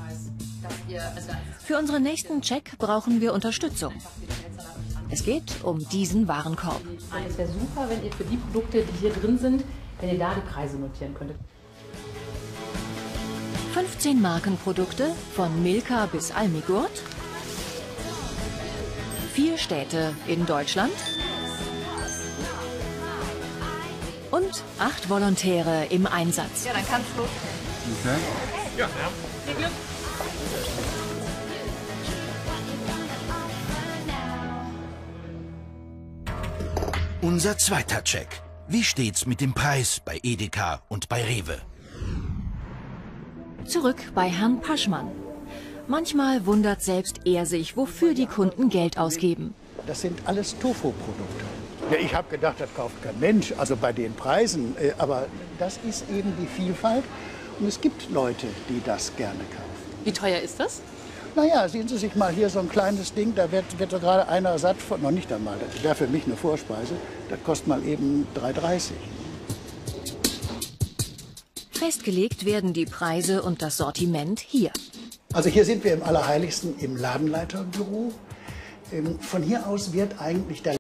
Für unseren nächsten Check brauchen wir Unterstützung. Es geht um diesen Warenkorb. Es wäre super, wenn ihr für die Produkte, die hier drin sind, wenn ihr da die Preise notieren könntet. 15 Markenprodukte von Milka bis Almigurt. Vier Städte in Deutschland. Und acht Volontäre im Einsatz. Ja, dann kannst du. Okay. Ja, Viel Glück. Unser zweiter Check. Wie steht's mit dem Preis bei Edeka und bei Rewe? Zurück bei Herrn Paschmann. Manchmal wundert selbst er sich, wofür die Kunden Geld ausgeben. Das sind alles Tofu-Produkte. Ja, ich habe gedacht, das kauft kein Mensch, also bei den Preisen. Äh, Aber das ist eben die Vielfalt. Und es gibt Leute, die das gerne kaufen. Wie teuer ist das? Naja, sehen Sie sich mal hier so ein kleines Ding, da wird, wird so gerade einer satt von, noch nicht einmal, das wäre für mich eine Vorspeise, das kostet mal eben 3,30. Festgelegt werden die Preise und das Sortiment hier. Also hier sind wir im Allerheiligsten im Ladenleiterbüro. Ähm, Von hier aus wird eigentlich der